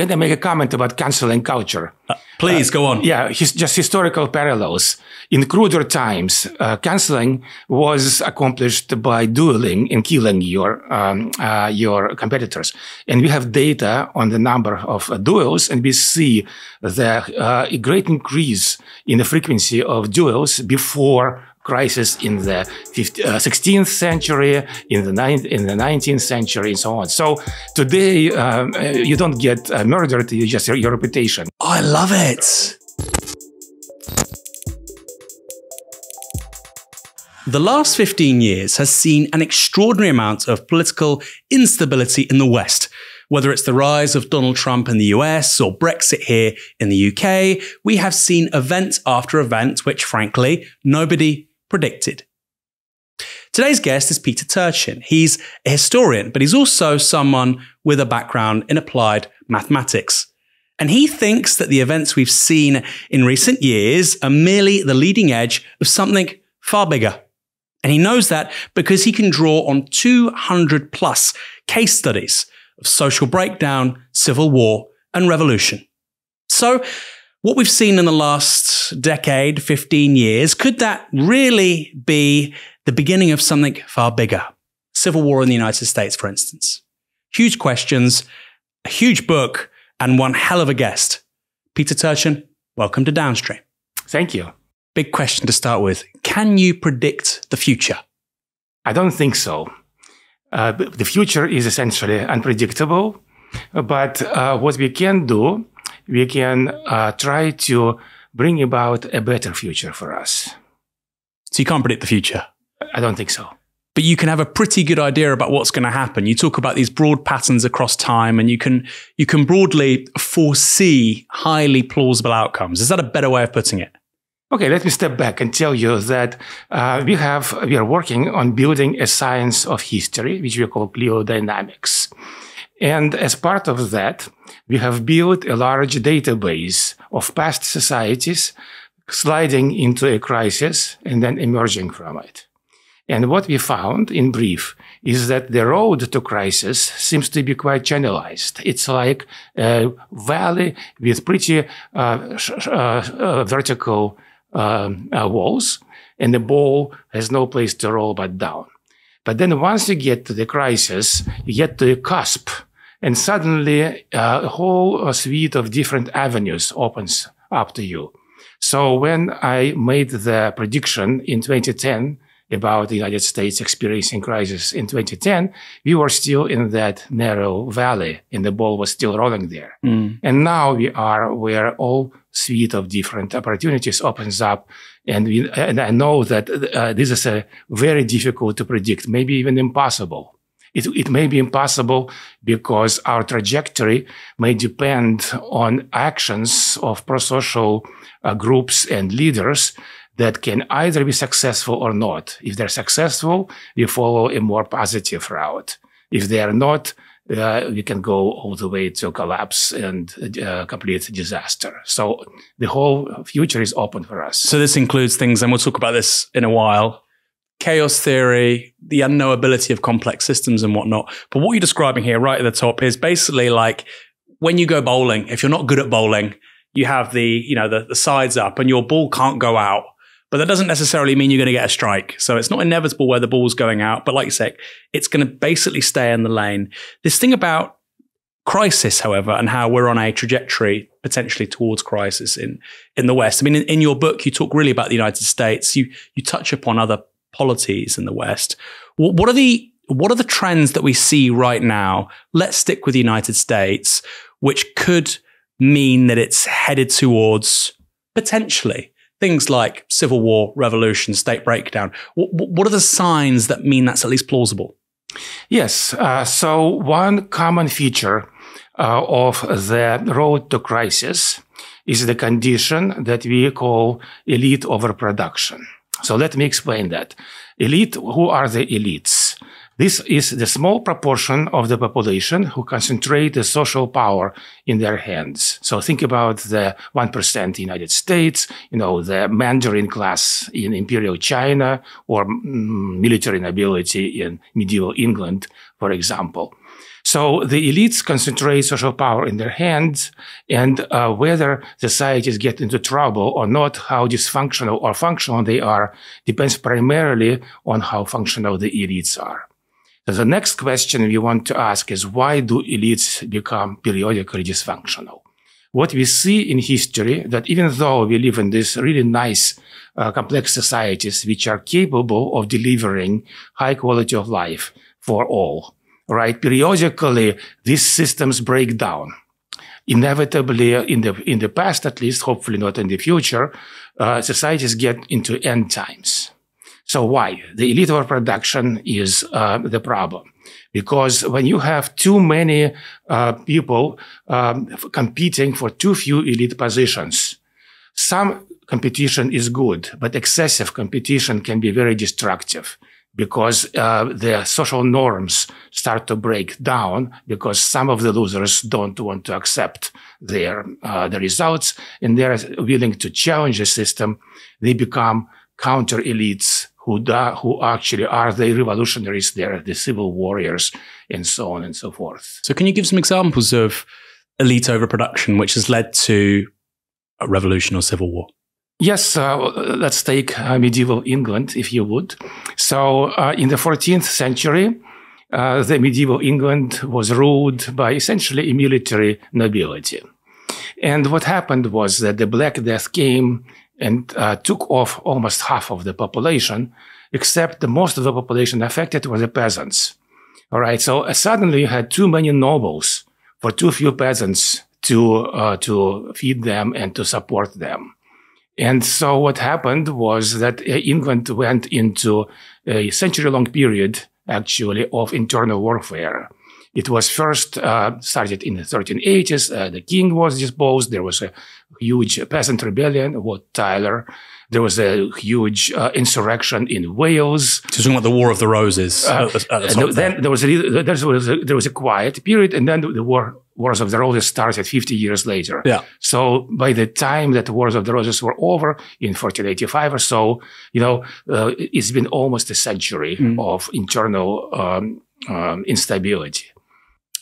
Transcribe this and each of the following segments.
can I make a comment about canceling culture? Uh, please uh, go on. Yeah, his, just historical parallels. In cruder times, uh, canceling was accomplished by dueling and killing your um, uh, your competitors. And we have data on the number of uh, duels, and we see the uh, great increase in the frequency of duels before crisis in the 15, uh, 16th century, in the, in the 19th century, and so on. So today, um, uh, you don't get uh, murdered, you just your, your reputation. I love it. The last 15 years has seen an extraordinary amount of political instability in the West. Whether it's the rise of Donald Trump in the US or Brexit here in the UK, we have seen event after event which, frankly, nobody predicted. Today's guest is Peter Turchin. He's a historian, but he's also someone with a background in applied mathematics. And he thinks that the events we've seen in recent years are merely the leading edge of something far bigger. And he knows that because he can draw on 200 plus case studies of social breakdown, civil war, and revolution. So what we've seen in the last decade, 15 years, could that really be the beginning of something far bigger? Civil war in the United States, for instance. Huge questions, a huge book, and one hell of a guest. Peter Turchin, welcome to Downstream. Thank you. Big question to start with. Can you predict the future? I don't think so. Uh, the future is essentially unpredictable, but uh, what we can do we can uh, try to bring about a better future for us. So you can't predict the future? I don't think so. But you can have a pretty good idea about what's going to happen. You talk about these broad patterns across time and you can you can broadly foresee highly plausible outcomes. Is that a better way of putting it? Okay, let me step back and tell you that uh, we have we are working on building a science of history, which we call cliodynamics. And as part of that, we have built a large database of past societies sliding into a crisis and then emerging from it. And what we found in brief is that the road to crisis seems to be quite channelized. It's like a valley with pretty uh, uh, uh, vertical um, uh, walls, and the ball has no place to roll but down. But then once you get to the crisis, you get to the cusp and suddenly uh, a whole uh, suite of different avenues opens up to you. So when I made the prediction in 2010 about the United States experiencing crisis in 2010, we were still in that narrow valley and the ball was still rolling there. Mm. And now we are where all suite of different opportunities opens up. And, we, and I know that uh, this is a very difficult to predict, maybe even impossible. It, it may be impossible because our trajectory may depend on actions of pro-social uh, groups and leaders that can either be successful or not. If they're successful, we follow a more positive route. If they are not, uh, we can go all the way to collapse and uh, complete disaster. So the whole future is open for us. So this includes things, and we'll talk about this in a while, chaos theory, the unknowability of complex systems and whatnot. But what you're describing here, right at the top, is basically like when you go bowling, if you're not good at bowling, you have the, you know, the, the sides up and your ball can't go out. But that doesn't necessarily mean you're going to get a strike. So it's not inevitable where the ball's going out. But like you said, it's going to basically stay in the lane. This thing about crisis, however, and how we're on a trajectory potentially towards crisis in, in the West. I mean, in, in your book, you talk really about the United States. You, you touch upon other polities in the West. What are the what are the trends that we see right now? Let's stick with the United States, which could mean that it's headed towards potentially things like civil war, revolution, state breakdown. What, are the signs that mean that's at least plausible? Yes. Uh, so one common feature uh, of the road to crisis is the condition that we call elite overproduction. So let me explain that. Elite, who are the elites? This is the small proportion of the population who concentrate the social power in their hands. So think about the 1% United States, you know, the Mandarin class in Imperial China or mm, military nobility in medieval England, for example. So the elites concentrate social power in their hands, and uh, whether societies get into trouble or not, how dysfunctional or functional they are, depends primarily on how functional the elites are. So the next question we want to ask is why do elites become periodically dysfunctional? What we see in history that even though we live in these really nice, uh, complex societies which are capable of delivering high quality of life for all, right? Periodically, these systems break down. Inevitably, in the in the past, at least, hopefully not in the future, uh, societies get into end times. So why? The elite overproduction is uh, the problem. Because when you have too many uh, people um, competing for too few elite positions, some competition is good, but excessive competition can be very destructive because uh, the social norms start to break down because some of the losers don't want to accept their uh, the results and they're willing to challenge the system. They become counter elites who, da, who actually are the revolutionaries, they're the civil warriors, and so on and so forth. So, can you give some examples of elite overproduction which has led to a revolution or civil war? Yes, uh, let's take uh, medieval England, if you would. So, uh, in the 14th century, uh, the medieval England was ruled by essentially a military nobility. And what happened was that the Black Death came and uh, took off almost half of the population, except the most of the population affected were the peasants. All right. So uh, suddenly you had too many nobles for too few peasants to, uh, to feed them and to support them. And so what happened was that uh, England went into a century long period, actually, of internal warfare. It was first uh, started in the 1380s. Uh, the king was disposed. There was a huge peasant rebellion, Wat Tyler. There was a huge uh, insurrection in Wales. So talking about the War of the Roses. Uh, at the, at the then there was, a, there was a, there was a quiet period, and then the War Wars of the Roses started 50 years later. Yeah. So by the time that Wars of the Roses were over in 1485 or so, you know, uh, it's been almost a century mm. of internal um, um, instability.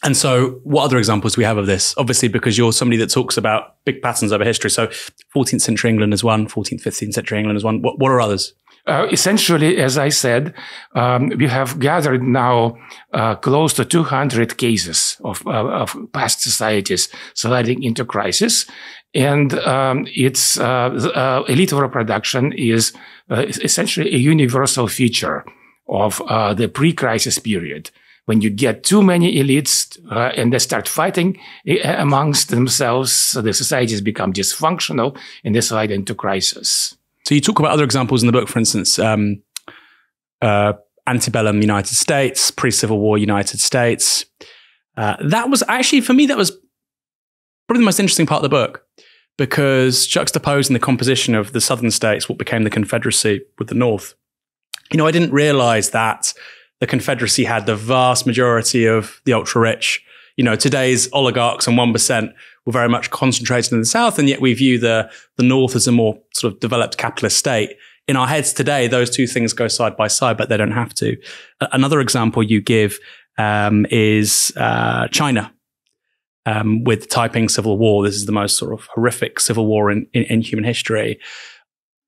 And so, what other examples do we have of this? Obviously, because you're somebody that talks about big patterns over history. So, 14th century England is one, 14th, 15th century England is one. What, what are others? Uh, essentially, as I said, um, we have gathered now uh, close to 200 cases of, uh, of past societies sliding into crisis. And um, it's uh, uh, elite overproduction is uh, essentially a universal feature of the pre-crisis period when you get too many elites uh, and they start fighting eh, amongst themselves, the societies become dysfunctional and they slide into crisis. So you talk about other examples in the book, for instance, um, uh, antebellum United States, pre-Civil War United States. Uh, that was actually, for me, that was probably the most interesting part of the book because juxtaposing the composition of the southern states, what became the Confederacy with the North, you know, I didn't realize that the Confederacy had the vast majority of the ultra rich. You know, today's oligarchs and 1% were very much concentrated in the South, and yet we view the, the North as a more sort of developed capitalist state. In our heads today, those two things go side by side, but they don't have to. Another example you give um, is uh, China. Um, with the Taiping Civil War, this is the most sort of horrific civil war in, in, in human history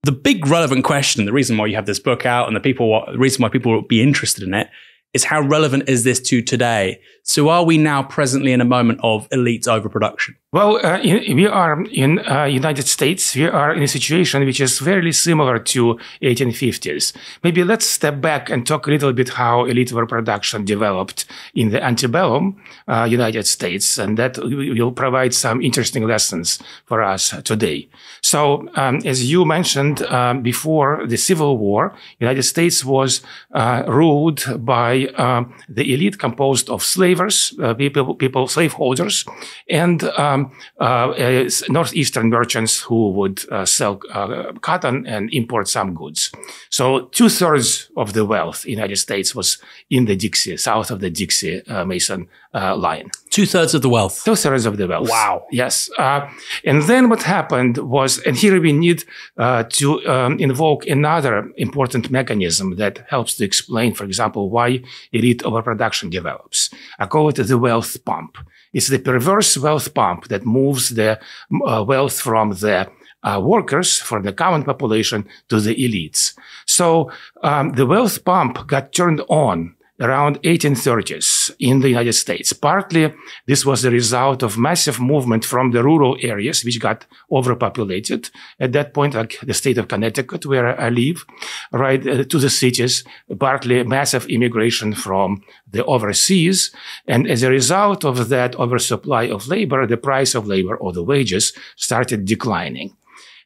the big relevant question, the reason why you have this book out and the people, the reason why people will be interested in it is how relevant is this to today? So are we now presently in a moment of elite overproduction? Well, uh, in, we are in uh, United States. We are in a situation which is very similar to 1850s. Maybe let's step back and talk a little bit how elite overproduction developed in the antebellum uh, United States, and that will provide some interesting lessons for us today. So, um, as you mentioned um, before the Civil War, United States was uh, ruled by um, the elite composed of slavers, uh, people, people, slaveholders, and um, uh, northeastern merchants who would uh, sell uh, cotton and import some goods. So two thirds of the wealth in the United States was in the Dixie, south of the Dixie Mason uh, line. Two thirds of the wealth. Two thirds of the wealth. Wow. Yes. Uh, and then what happened was, and here we need uh, to um, invoke another important mechanism that helps to explain, for example, why elite overproduction develops. I call it the wealth pump. It's the perverse wealth pump that moves the uh, wealth from the uh, workers, from the common population to the elites. So um, the wealth pump got turned on around 1830s in the United States. Partly this was the result of massive movement from the rural areas, which got overpopulated at that point, like the state of Connecticut, where I live, right, uh, to the cities, partly massive immigration from the overseas. And as a result of that oversupply of labor, the price of labor or the wages started declining.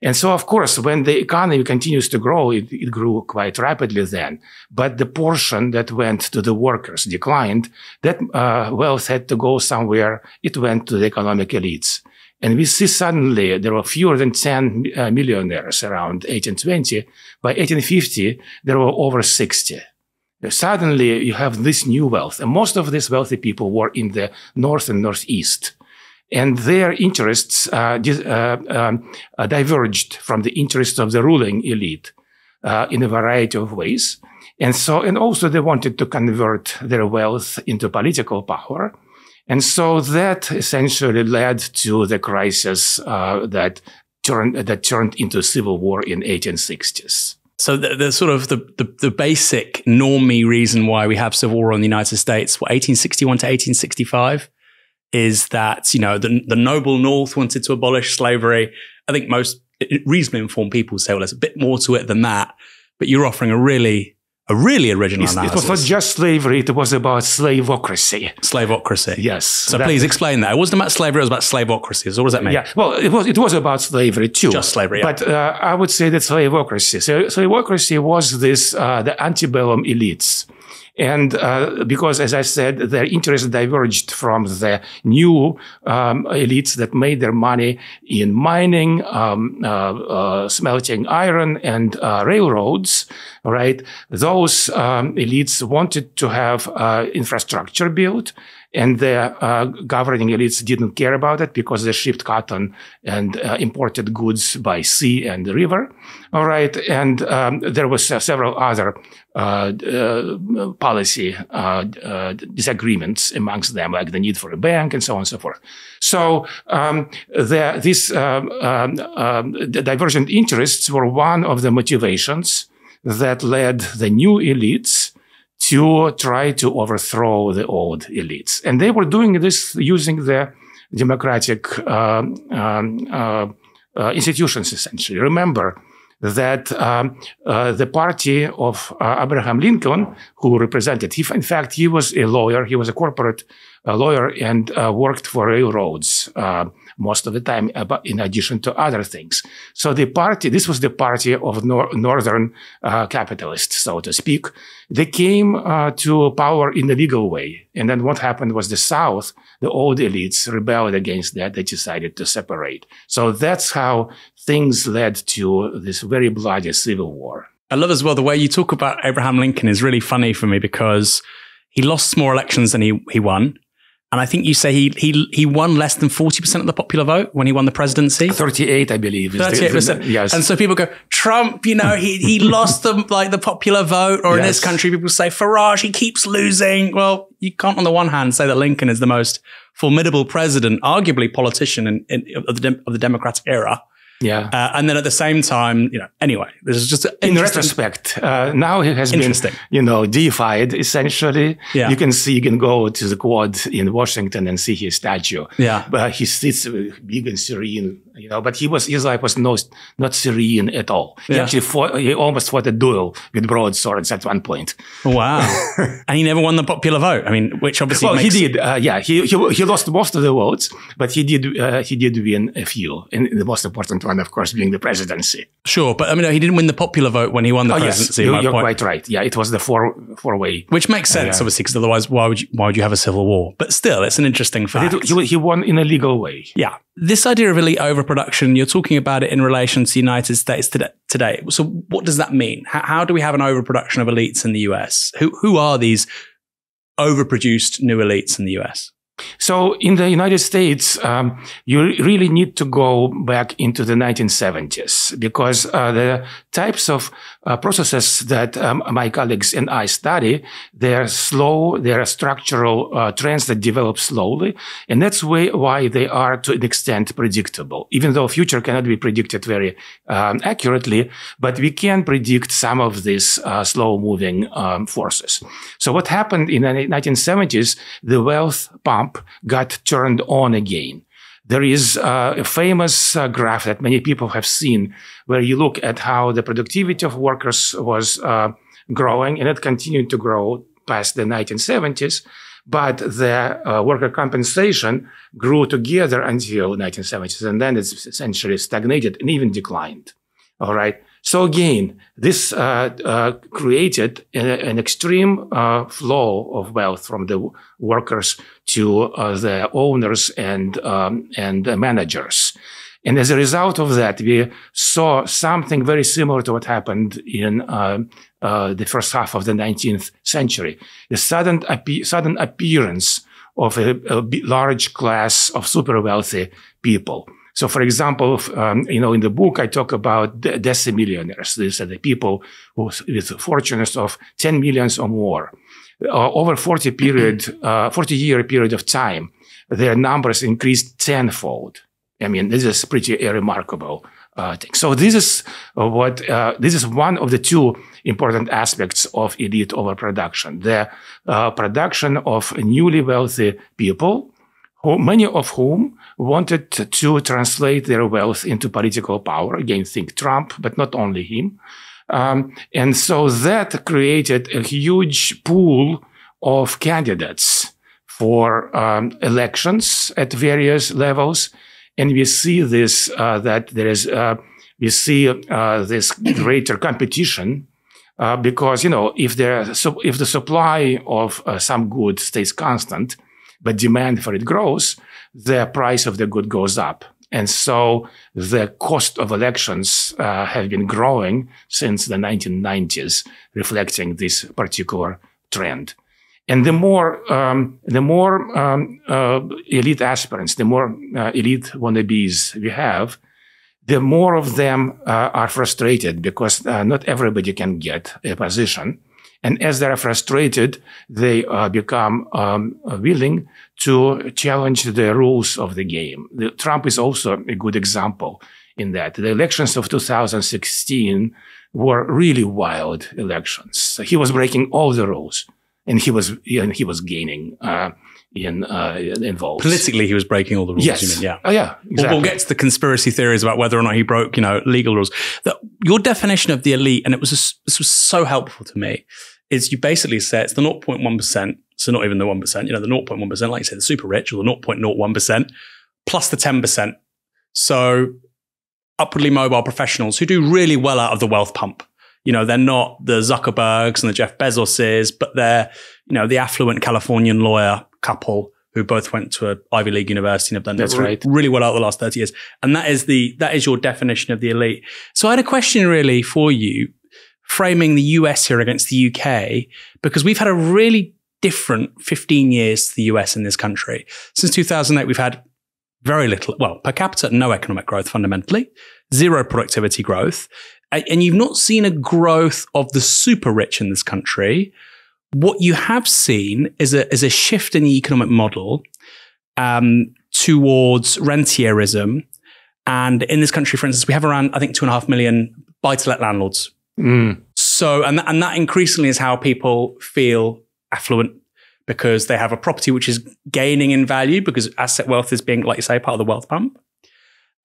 And so, of course, when the economy continues to grow, it, it, grew quite rapidly then. But the portion that went to the workers declined. That uh, wealth had to go somewhere. It went to the economic elites. And we see suddenly there were fewer than 10 uh, millionaires around 1820. By 1850, there were over 60. Suddenly, you have this new wealth. And most of these wealthy people were in the north and northeast and their interests uh, uh, um, uh, diverged from the interests of the ruling elite uh, in a variety of ways. And so, and also they wanted to convert their wealth into political power. And so that essentially led to the crisis uh, that turned that turned into civil war in 1860s. So the, the sort of the, the, the basic normie reason why we have civil war in the United States, what 1861 to 1865, is that, you know, the, the noble North wanted to abolish slavery. I think most reasonably informed people say, well, there's a bit more to it than that. But you're offering a really, a really original it's, analysis. It was not just slavery, it was about slaveocracy. Slaveocracy. Yes. So please explain that. It wasn't about slavery, it was about slaveocracy. So what does that mean? Yeah. Well, it was, it was about slavery too. Just slavery. Yeah. But uh, I would say that slaveocracy. So, slaveocracy was this, uh, the antebellum elites and uh, because, as I said, their interests diverged from the new um, elites that made their money in mining, um, uh, uh, smelting iron, and uh, railroads, right? Those um, elites wanted to have uh, infrastructure built and the uh, governing elites didn't care about it because they shipped cotton and uh, imported goods by sea and river. All right. And um, there was uh, several other policy uh, disagreements amongst them, like the need for a bank and so on and so forth. So um, the, this um, um, um, the divergent interests were one of the motivations that led the new elites to try to overthrow the old elites. And they were doing this using the democratic uh, um, uh, uh, institutions, essentially. Remember that um, uh, the party of uh, Abraham Lincoln, who represented, he, in fact, he was a lawyer, he was a corporate uh, lawyer and worked for railroads most of the time, in addition to other things. So the party, this was the party of nor- northern uh, capitalists, so to speak. They came uh, to power in a legal way. And then what happened was the South, the old elites rebelled against that. They decided to separate. So that's how things led to this very bloody civil war. I love as well the way you talk about Abraham Lincoln is really funny for me because he lost more elections than he, he won. And I think you say he he he won less than forty percent of the popular vote when he won the presidency. Thirty-eight, I believe. Thirty-eight percent. Yes. And so people go, Trump. You know, he he lost the like the popular vote, or yes. in this country, people say Farage. He keeps losing. Well, you can't on the one hand say that Lincoln is the most formidable president, arguably politician in, in of the of the Democratic era. Yeah. Uh, and then at the same time, you know, anyway, this is just in retrospect. Uh, now he has been, you know, deified essentially. Yeah. You can see, you can go to the quad in Washington and see his statue. Yeah. But he sits big and serene, you know, but he was, his life was no, not serene at all. He yeah. actually fought, he almost fought a duel with broadswords at one point. Wow. and he never won the popular vote. I mean, which obviously well, makes... he did. Uh, yeah. He, he, he lost most of the votes, but he did, uh, he did win a few. And the most important one, of course, being the presidency. Sure, but I mean, he didn't win the popular vote when he won the oh, presidency. Yes, you're, you're quite right. Yeah, it was the four four way, which makes sense, uh, obviously, because otherwise, why would you, why would you have a civil war? But still, it's an interesting fact. It, he, he won in a legal way. Yeah, this idea of elite overproduction, you're talking about it in relation to the United States today. So, what does that mean? How, do we have an overproduction of elites in the US? Who who are these overproduced new elites in the US? So in the United States, um, you really need to go back into the 1970s because uh, the types of uh, processes that um, my colleagues and I study, they're slow, they're structural uh, trends that develop slowly. And that's way, why they are to an extent predictable, even though future cannot be predicted very um, accurately, but we can predict some of these uh, slow moving um, forces. So what happened in the 1970s, the wealth pump got turned on again. There is uh, a famous uh, graph that many people have seen where you look at how the productivity of workers was uh, growing and it continued to grow past the 1970s. But the uh, worker compensation grew together until 1970s and then it's essentially stagnated and even declined. All right. So again, this uh, uh, created a, an extreme uh, flow of wealth from the workers to the owners and um, and managers. And as a result of that, we saw something very similar to what happened in uh, uh, the first half of the 19th century. The sudden, appe- sudden appearance of a, a large class of super wealthy people so, for example, um, you know, in the book, I talk about the decimillionaires. These are the people who, with fortunes of 10 millions or more. Uh, over 40 period, uh, 40 year period of time, their numbers increased tenfold. I mean, this is pretty remarkable uh, thing. So this is what uh, this is one of the two important aspects of elite overproduction: the uh, production of newly wealthy people, many of whom wanted to translate their wealth into political power. Again, think Trump, but not only him. Um, and so that created a huge pool of candidates for um, elections at various levels. And we see this, uh, that there is, uh, we see uh, this greater competition uh, because, you know, if, there, so if the supply of uh, some good stays constant, but demand for it grows, the price of the good goes up. And so the cost of elections uh, have been growing since the 1990s, reflecting this particular trend. And the more, um, the more um, uh, elite aspirants, the more uh, elite wannabes we have, the more of them uh, are frustrated because uh, not everybody can get a position. And as they're frustrated, they uh, become um, willing to challenge the rules of the game. The, Trump is also a good example in that. The elections of 2016 were really wild elections. He was breaking all the rules, and he was and he was gaining. Uh, in uh, in votes. Politically, he was breaking all the rules. Yes. You mean, yeah. Oh, yeah. Exactly. We'll, we'll, get to the conspiracy theories about whether or not he broke, you know, legal rules. The, your definition of the elite, and it was just, this was so helpful to me, is you basically say it's the 0.1 percent so not even the 1%, you know, the 0.1%, like you said, the super rich or the 0.01% plus the 10%. So upwardly mobile professionals who do really well out of the wealth pump. You know, they're not the Zuckerbergs and the Jeff Bezoses, but they're, you know, the affluent Californian lawyer couple who both went to an Ivy League university and have done That's really, right. really well out the last 30 years. And that is the, that is your definition of the elite. So I had a question really for you, framing the US here against the UK, because we've had a really different 15 years to the US in this country. Since 2008, we've had very little, well, per capita, no economic growth fundamentally, zero productivity growth. And you've not seen a growth of the super rich in this country. What you have seen is a, is a shift in the economic model um, towards rentierism. And in this country, for instance, we have around, I think, two and a half million buy to let landlords. Mm. So, and, and that increasingly is how people feel affluent because they have a property which is gaining in value because asset wealth is being, like you say, part of the wealth pump.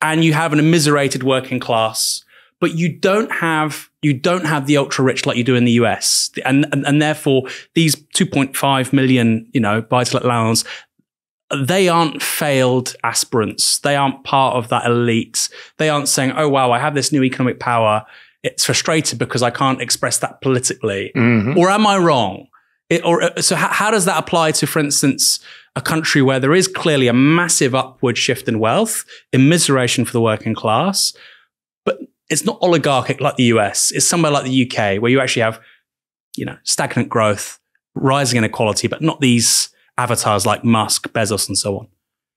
And you have an immiserated working class, but you don't have you don't have the ultra rich like you do in the US. And and, and therefore these 2.5 million, you know, buy to let landlords, they aren't failed aspirants. They aren't part of that elite. They aren't saying, oh wow, I have this new economic power. It's frustrated because I can't express that politically. Mm-hmm. Or am I wrong? It, or uh, so how, how, does that apply to, for instance, a country where there is clearly a massive upward shift in wealth, immiseration for the working class, but it's not oligarchic like the US. It's somewhere like the UK where you actually have, you know, stagnant growth, rising inequality, but not these avatars like Musk, Bezos, and so on.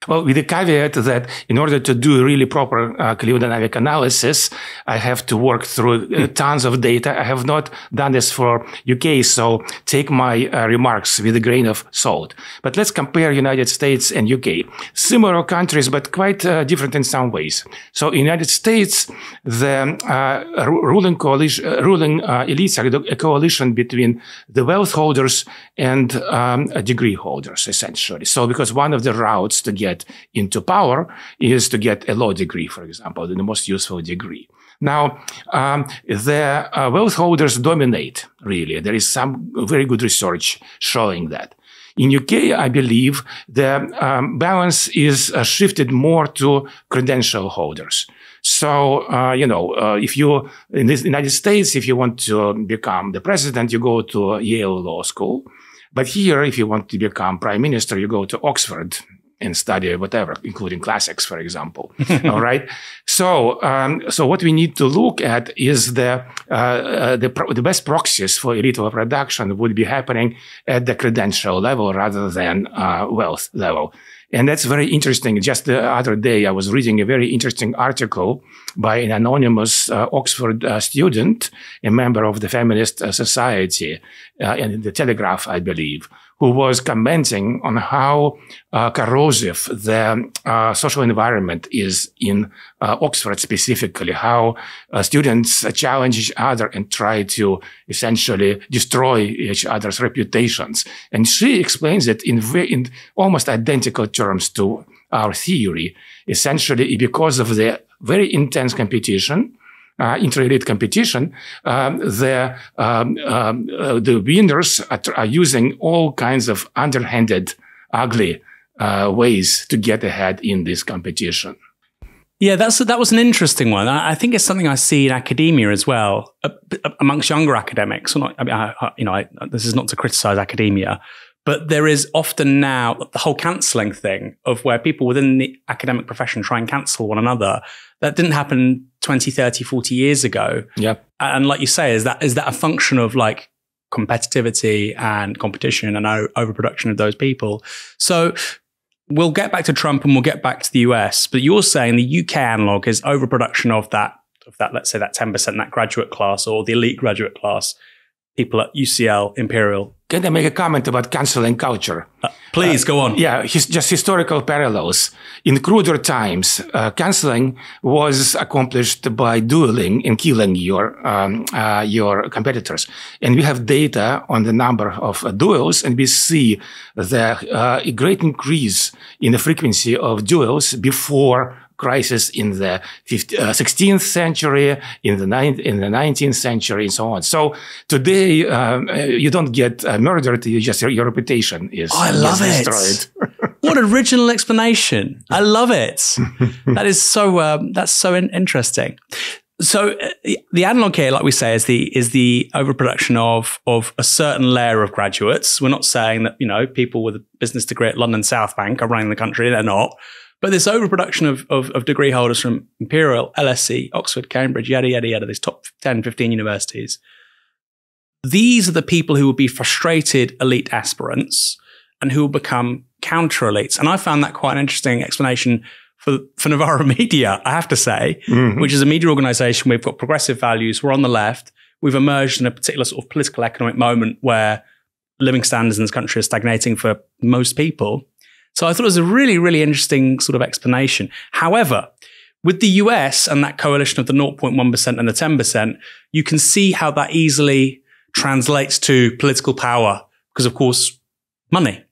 Well, with the caveat that in order to do really proper uh, dynamic analysis, I have to work through uh, tons of data. I have not done this for UK, so take my uh, remarks with a grain of salt. But let's compare United States and UK. Similar countries, but quite uh, different in some ways. So in United States, the uh, ruling coalition, uh, ruling elites are a coalition between the wealth holders and um, degree holders, essentially. So because one of the routes to get into power is to get a law degree, for example, the most useful degree. Now, um, the uh, wealth holders dominate, really. There is some very good research showing that. In UK, I believe the um, balance is uh, shifted more to credential holders. So, uh, you know, uh, if you, in the United States, if you want to become the president, you go to Yale Law School. But here, if you want to become prime minister, you go to Oxford and study whatever, including classics, for example. All right. So, um, so what we need to look at is the uh, uh, the, pro- the best proxies for elite production would be happening at the credential level rather than uh, wealth level. And that's very interesting. Just the other day, I was reading a very interesting article by an anonymous uh, Oxford uh, student, a member of the Feminist uh, Society, in the Telegraph, I believe, who was commenting on how uh, corrosive the uh, social environment is in uh, Oxford specifically, how uh, students challenge each other and try to essentially destroy each other's reputations. And she explains it in, in almost identical terms to our theory, essentially because of the very intense competition uh, inter-elite competition, um, the um, um, uh, the winners are, are, using all kinds of underhanded, ugly uh, ways to get ahead in this competition. Yeah, that's that was an interesting one. I, think it's something I see in academia as well, amongst younger academics. Not, I mean, I, you know, I, this is not to criticize academia, but there is often now the whole cancelling thing of where people within the academic profession try and cancel one another. That didn't happen 20, 30, 40 years ago. Yeah. And like you say, is that is that a function of like competitivity and competition and overproduction of those people? So we'll get back to Trump and we'll get back to the US, but you're saying the UK analog is overproduction of that of that, let's say that 10%, that graduate class or the elite graduate class people at UCL, Imperial. Can I make a comment about canceling culture? Uh, please uh, go on. Yeah, his, just historical parallels. In cruder times, uh, canceling was accomplished by dueling and killing your um, uh, your competitors. And we have data on the number of duels, and we see the uh, great increase in the frequency of duels before crisis in the 15th, uh, 16th century, in the, ninth, in the 19th century, and so on. So today, um, uh, you don't get uh, murdered; you just your, your reputation is. Oh, I love it. what original explanation! I love it. that is so. Um, that's so in- interesting. So uh, the analog here, like we say, is the is the overproduction of of a certain layer of graduates. We're not saying that you know people with a business degree at London South Bank are running the country. They're not. But this overproduction of, of, of, degree holders from Imperial, LSE, Oxford, Cambridge, yada, yada, yada, these top 10, 15 universities, these are the people who will be frustrated elite aspirants and who will become counter elites. And I found that quite an interesting explanation for, for Novara Media, I have to say, mm-hmm. which is a media organization. We've got progressive values. We're on the left. We've emerged in a particular sort of political economic moment where living standards in this country are stagnating for most people. So I thought it was a really, really interesting sort of explanation. However, with the US and that coalition of the 0.1% and the 10%, you can see how that easily translates to political power because, of course, money.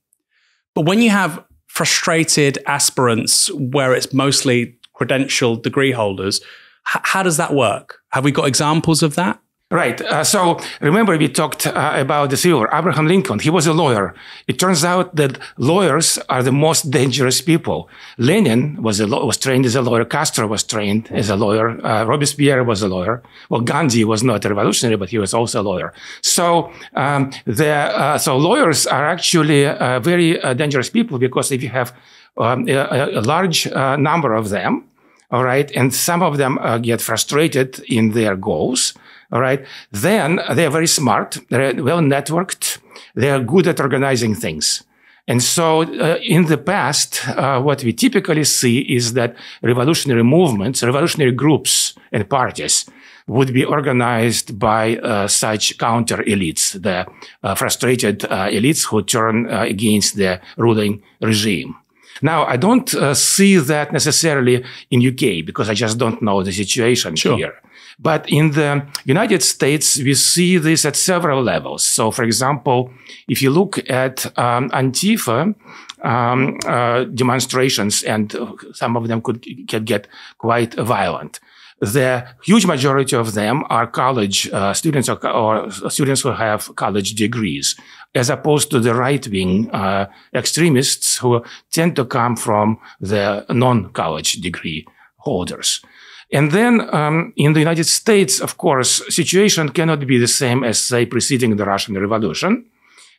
But when you have frustrated aspirants where it's mostly credentialed degree holders, how does that work? Have we got examples of that? Right. Uh, so remember we talked uh, about the silver. Abraham Lincoln, he was a lawyer. It turns out that lawyers are the most dangerous people. Lenin was a was trained as a lawyer. Castro was trained as a lawyer. Uh, Robespierre was a lawyer. Well, Gandhi was not a revolutionary, but he was also a lawyer. So um, the uh, so lawyers are actually uh, very uh, dangerous people because if you have um, a, a, large number of them, all right, and some of them get frustrated in their goals all right. Then they are very smart. They're well networked. They are good at organizing things. And so, uh, in the past, uh, what we typically see is that revolutionary movements, revolutionary groups and parties would be organized by uh, such counter elites, the uh, frustrated uh, elites who turn uh, against the ruling regime. Now, I don't see that necessarily in UK because I just don't know the situation sure. here. But in the United States, we see this at several levels. So, for example, if you look at um, Antifa um, uh, demonstrations, and some of them could, could get quite violent. The huge majority of them are college uh, students or, or, students who have college degrees, as opposed to the right wing uh, extremists who tend to come from the non college degree holders. And then um, in the United States, of course, situation cannot be the same as say preceding the Russian Revolution,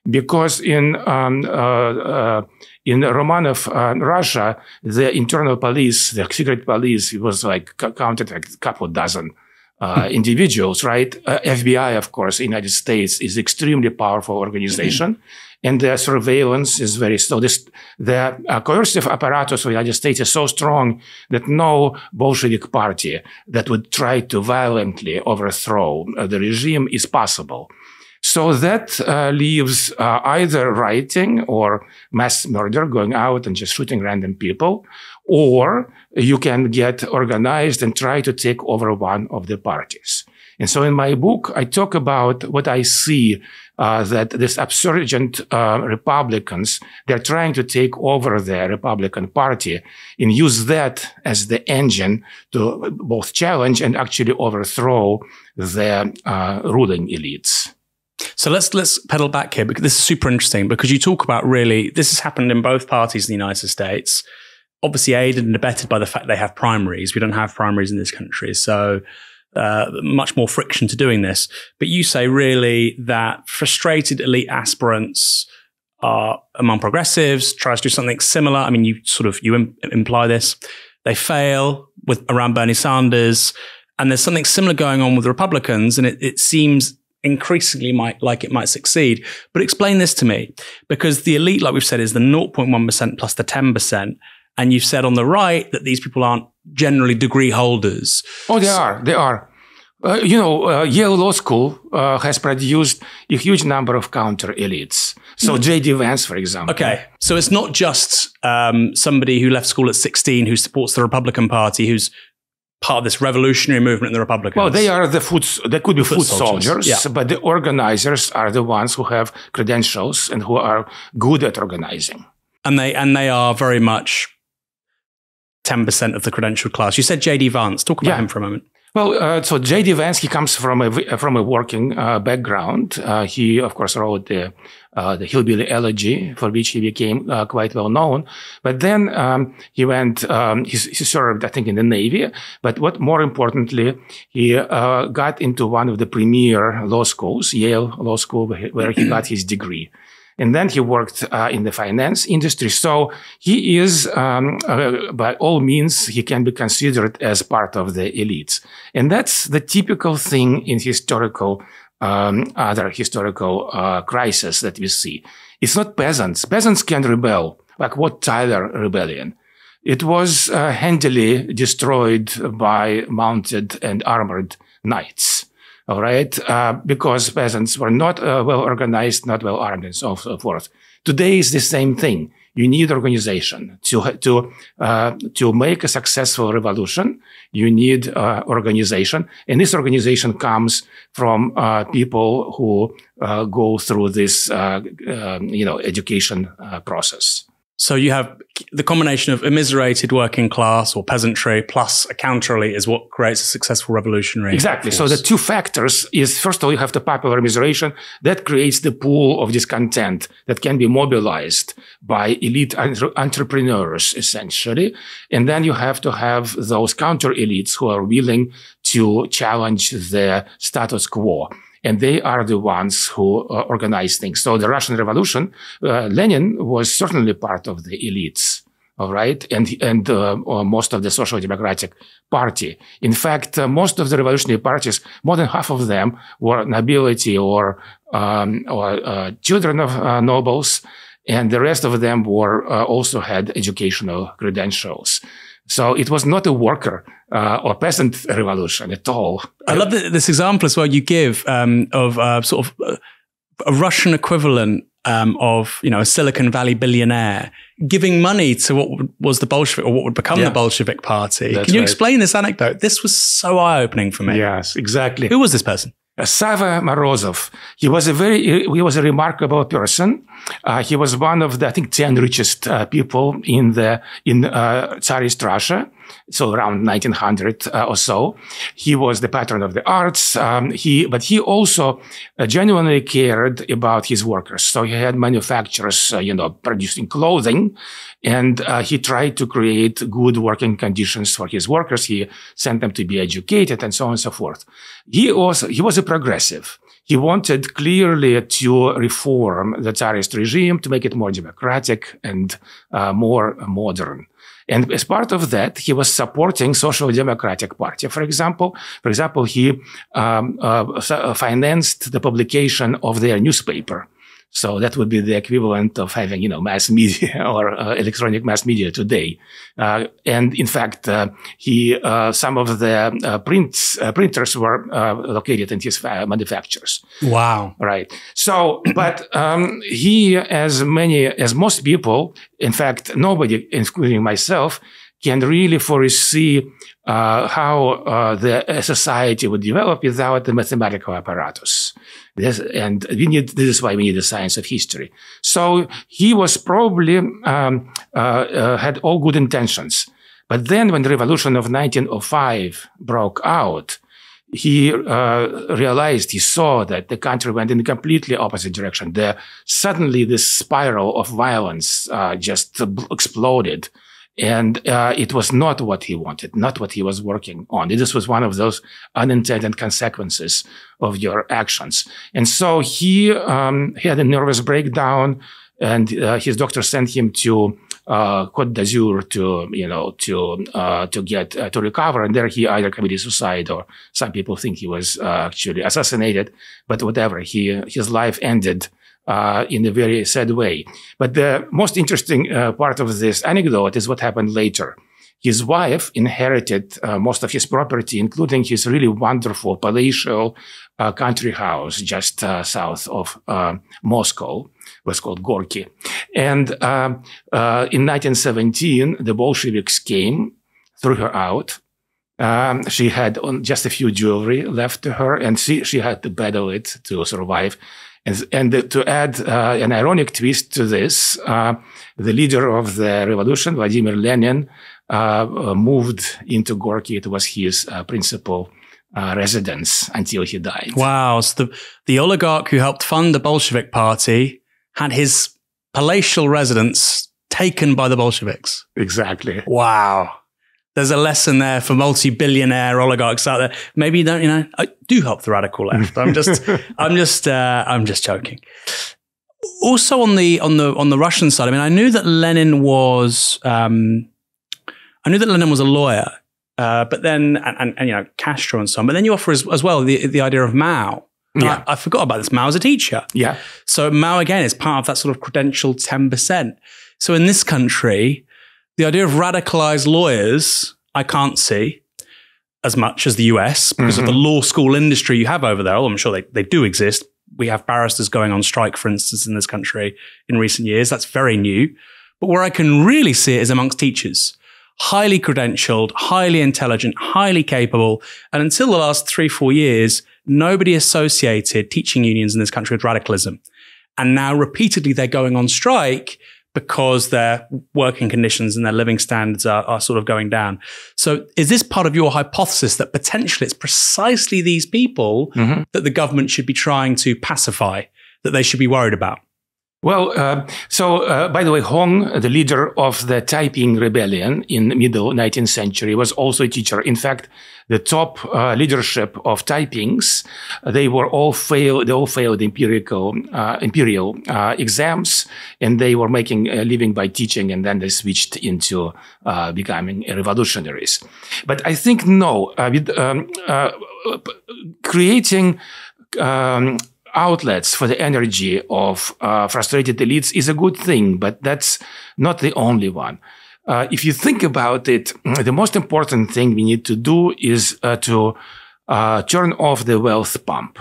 because in um, uh, uh, in Romanov uh, Russia, the internal police, the secret police, it was like counted like a couple dozen uh, hmm. individuals, right? Uh, FBI, of course, United States is extremely powerful organization. and the surveillance is very so this the uh, coercive apparatus of the United States is so strong that no Bolshevik party that would try to violently overthrow uh, the regime is possible. So that uh, leaves uh, either rioting or mass murder, going out and just shooting random people, or you can get organized and try to take over one of the parties. And so in my book, I talk about what I see uh, that this absurgent uh, Republicans, they're trying to take over the Republican Party and use that as the engine to both challenge and actually overthrow the uh, ruling elites. So let's let's pedal back here because this is super interesting because you talk about really this has happened in both parties in the United States. Obviously, aided and abetted by the fact they have primaries. We don't have primaries in this country, so uh, much more friction to doing this. But you say really that frustrated elite aspirants are among progressives, tries to do something similar. I mean, you sort of, you Im- imply this. They fail with around Bernie Sanders. And there's something similar going on with Republicans. And it, it seems increasingly might like it might succeed. But explain this to me because the elite, like we've said, is the 0.1% plus the 10%. And you've said on the right that these people aren't generally degree holders. Oh, they are. They are. Uh, you know, uh, Yale Law School uh, has produced a huge number of counter elites. So mm. J.D. Vance, for example. Okay, so it's not just um, somebody who left school at 16 who supports the Republican Party who's part of this revolutionary movement in the Republicans. Well, they are the foot. They could be foot, foot soldiers, soldiers yeah. but the organizers are the ones who have credentials and who are good at organizing. And they and they are very much 10% of the credentialed class. You said J.D. Vance. Talk about yeah. him for a moment. Well, uh, so J.D. Vance, he comes from a from a working uh, background. Uh, he, of course, wrote the uh, the Hillbilly Elegy, for which he became uh, quite well known. But then um, he went, um, he, he, served, I think, in the Navy. But what more importantly, he uh, got into one of the premier law schools, Yale Law School, where he got his degree. And then he worked uh, in the finance industry. So he is, um, uh, by all means, he can be considered as part of the elites. And that's the typical thing in historical, um, other historical uh, crises that we see. It's not peasants. Peasants can rebel, like Wat Tyler rebellion. It was uh, handily destroyed by mounted and armored knights all right, uh, because peasants were not uh, well organized, not well armed, and so forth. Today is the same thing. You need organization to to uh, to make a successful revolution. You need uh, organization, and this organization comes from uh, people who uh, go through this, you know, education process. So you have the combination of immiserated working class or peasantry plus a counter elite is what creates a successful revolutionary. Exactly. Force. So the two factors is first of all, you have the popular immiseration that creates the pool of discontent that can be mobilized by elite entre- entrepreneurs, essentially. And then you have to have those counter elites who are willing to challenge the status quo and they are the ones who uh, organize things. So the Russian Revolution, uh, Lenin was certainly part of the elites. All right, and and uh, uh most of the Social Democratic Party. In fact, uh, most of the revolutionary parties, more than half of them, were nobility or um, or uh, children of nobles, and the rest of them were also had educational credentials. So it was not a worker uh, or peasant revolution at all. I love this example as well you give um, of uh, sort of uh, a Russian equivalent um, of you know a Silicon Valley billionaire giving money to what was the Bolshevik or what would become yeah. the Bolshevik Party. That's Can you right. explain this anecdote? This was so eye opening for me. Yes, exactly. Who was this person? Savva Morozov. He was a very, he was a remarkable person. Uh, he was one of the, I think, 10 richest uh, people in the, in uh, Tsarist Russia. So around 1900 uh, or so. He was the patron of the arts. Um, he, but he also uh, genuinely cared about his workers. So he had manufacturers, you know, producing clothing and uh, he tried to create good working conditions for his workers. He sent them to be educated and so on and so forth. He also, he was a progressive. He wanted clearly to reform the Tsarist regime to make it more democratic and uh, more modern. And as part of that, he was supporting Social Democratic Party. For example, for example, he um, uh, financed the publication of their newspaper. So that would be the equivalent of having, you know, mass media or uh, electronic mass media today. Uh, and in fact, uh, he, uh, some of the uh, prints, uh, printers were located in his manufacturers. Wow. Right. So, but um, he, as many, as most people, in fact, nobody, including myself, can really foresee uh, how uh, the society would develop without the mathematical apparatus. This, and we need, this is why we need the science of history. So he was probably, um, uh, uh had all good intentions. But then when the revolution of 1905 broke out, he uh, realized, he saw that the country went in a completely opposite direction. The, suddenly, this spiral of violence uh, just exploded. And uh, it was not what he wanted, not what he was working on. This was one of those unintended consequences of your actions. And so he, um, he had a nervous breakdown and uh, his doctor sent him to uh, Côte d'Azur to, you know, to, uh, to get, uh, to recover. And there he either committed suicide or some people think he was uh, actually assassinated, but whatever. He, his life ended uh, in a very sad way. But the most interesting uh, part of this anecdote is what happened later. His wife inherited uh, most of his property, including his really wonderful palatial uh, country house just uh, south of uh, Moscow. Was called Gorky. And um, in 1917, the Bolsheviks came, threw her out, um, she had just a few jewelry left to her, and she, she had to battle it to survive. And, and to add uh, an ironic twist to this, uh, the leader of the revolution, Vladimir Lenin, uh, uh moved into Gorky. It was his uh, principal uh, residence until he died. Wow. So the, the oligarch who helped fund the Bolshevik party had his palatial residence taken by the Bolsheviks. Exactly. Wow there's a lesson there for multi-billionaire oligarchs out there. Maybe you don't, you know, I do help the radical left. I'm just, I'm just, uh, I'm just joking. Also on the on the on the Russian side, I mean, I knew that Lenin was, um, I knew that Lenin was a lawyer, uh, but then and, and, and, you know Castro and so on. But then you offer as, as well the the idea of Mao. Yeah. I, I, forgot about this. Mao as a teacher. Yeah. So Mao again is part of that sort of credentialed ten percent. So in this country, the idea of radicalized lawyers, I can't see as much as the US because mm-hmm. of the mm-hmm. law school industry you have over there. I'm sure they, they do exist. We have barristers going on strike, for instance, in this country in recent years. That's very new. But where I can really see it is amongst teachers. Highly credentialed, highly intelligent, highly capable. And until the last three, four years, nobody associated teaching unions in this country with radicalism. And now repeatedly they're going on strike because their working conditions and their living standards are, are sort of going down. So is this part of your hypothesis that potentially it's precisely these people mm-hmm. that the government should be trying to pacify, that they should be worried about? Well, uh, so uh, by the way, Hong, the leader of the Taiping rebellion in the middle 19th century, was also a teacher. In fact, the top uh, leadership of Taipings, they were all failed. They all failed empirical uh, imperial uh, exams, and they were making a living by teaching. And then they switched into uh, becoming revolutionaries. But I think no, with um, creating. Um, outlets for the energy of uh, frustrated elites is a good thing, but that's not the only one. Uh, if you think about it, the most important thing we need to do is uh, to uh, turn off the wealth pump.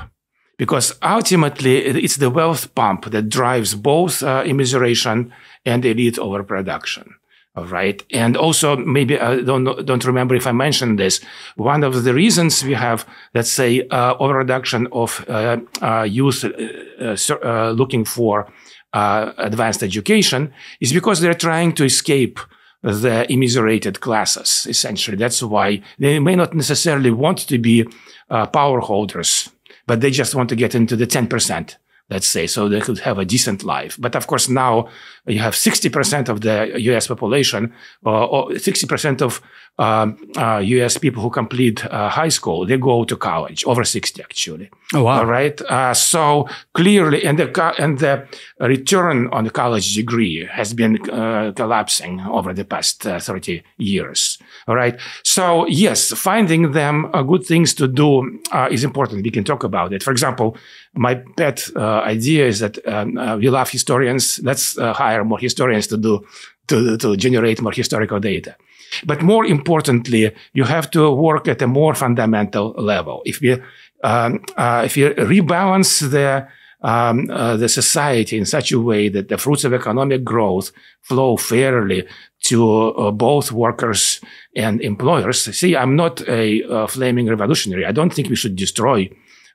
Because ultimately, it's the wealth pump that drives both uh, immiseration and elite overproduction. All right. And also, maybe I uh, don't, don't remember if I mentioned this. One of the reasons we have, let's say, uh, overproduction of uh, uh, youth uh, uh, looking for advanced education is because they're trying to escape the immiserated classes, essentially. That's why they may not necessarily want to be power holders, but they just want to get into the 10% let's say, so they could have a decent life. But of course, now you have 60% of the US population, uh, or 60% of um, uh, US people who complete uh, high school, they go to college, over 60 actually. Oh, wow. All right. Uh, so clearly, and the, and the return on the college degree has been uh, collapsing over the past uh, 30 years. All right. So yes, finding them good things to do is important. We can talk about it. For example, my pet idea is that um, we love historians. Let's hire more historians to do to, to generate more historical data. But more importantly, you have to work at a more fundamental level. If we um, uh, if you rebalance the um, uh, the society in such a way that the fruits of economic growth flow fairly to uh, both workers and employers. See, I'm not a, a flaming revolutionary. I don't think we should destroy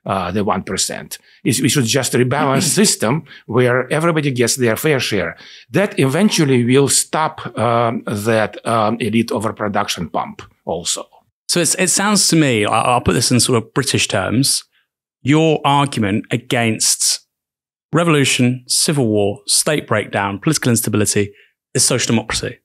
uh, the 1%. Is we should just rebalance system where everybody gets their fair share. That eventually will stop um, that um, elite overproduction pump also. So it sounds to me, I'll put this in sort of British terms, your argument against revolution, civil war, state breakdown, political instability is social democracy.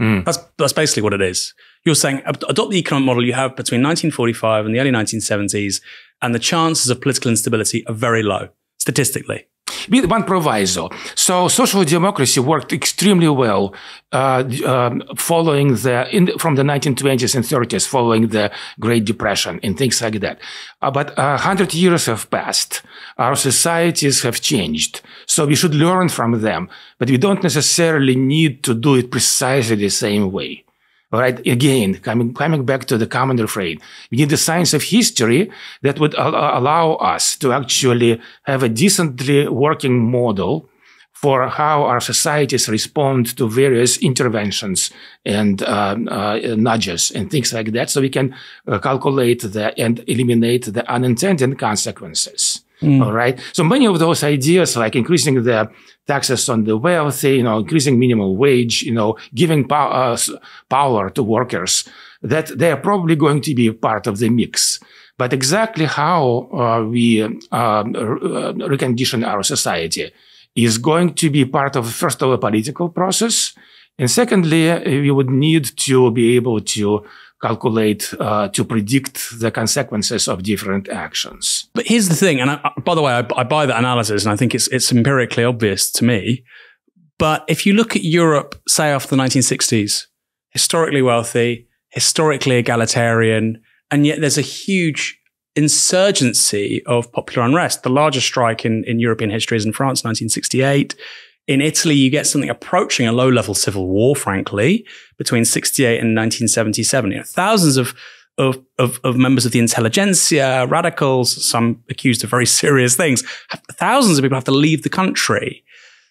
Mm. That's, that's basically what it is. You're saying adopt the economic model you have between 1945 and the early 1970s and the chances of political instability are very low statistically. With one proviso. So social democracy worked extremely well uh, um, following the in, from the 1920s and 30s, following the Great Depression and things like that. Uh, but uh, hundred years have passed. Our societies have changed, so we should learn from them. But we don't necessarily need to do it precisely the same way. All right. Again, coming, coming back to the common refrain, we need the science of history that would al- allow us to actually have a decently working model for how our societies respond to various interventions and uh, uh, nudges and things like that. So we can uh, calculate the and eliminate the unintended consequences. Mm. All right. So many of those ideas, like increasing the taxes on the wealthy, you know, increasing minimum wage, you know, giving pow- uh, power to workers, that they are probably going to be part of the mix. But exactly how uh, we uh, recondition our society is going to be part of, first of a political process. And secondly, we would need to be able to calculate uh, to predict the consequences of different actions. But here's the thing, and I, by the way, I, I, buy that analysis, and I think it's it's empirically obvious to me. But if you look at Europe, say after the 1960s, historically wealthy, historically egalitarian, and yet there's a huge insurgency of popular unrest. The largest strike in, in European history is in France, 1968. In Italy, you get something approaching a low level civil war, frankly, between 68 and 1977. You know, thousands of, of, of, of, members of the intelligentsia, radicals, some accused of very serious things, thousands of people have to leave the country.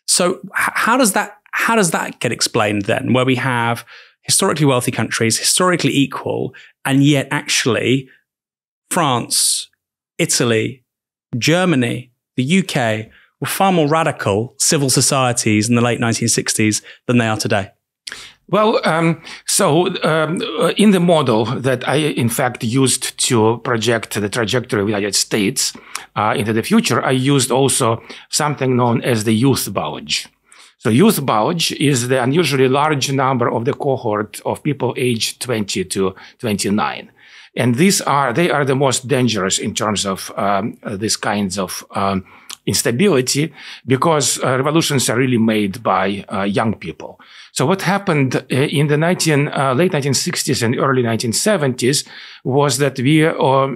So how does that, how does that get explained then, where we have historically wealthy countries, historically equal, and yet actually France, Italy, Germany, the UK, were far more radical civil societies in the late 1960s than they are today. Well, um, so um, in the model that I, in fact, used to project the trajectory of the United States uh, into the future, I used also something known as the youth bulge. So youth bulge is the unusually large number of the cohort of people aged 20 to 29. And these are, they are the most dangerous in terms of um, these kinds of um, instability because uh, revolutions are really made by uh, young people. So what happened uh, in the 19, uh, late 1960s and early 1970s was that we all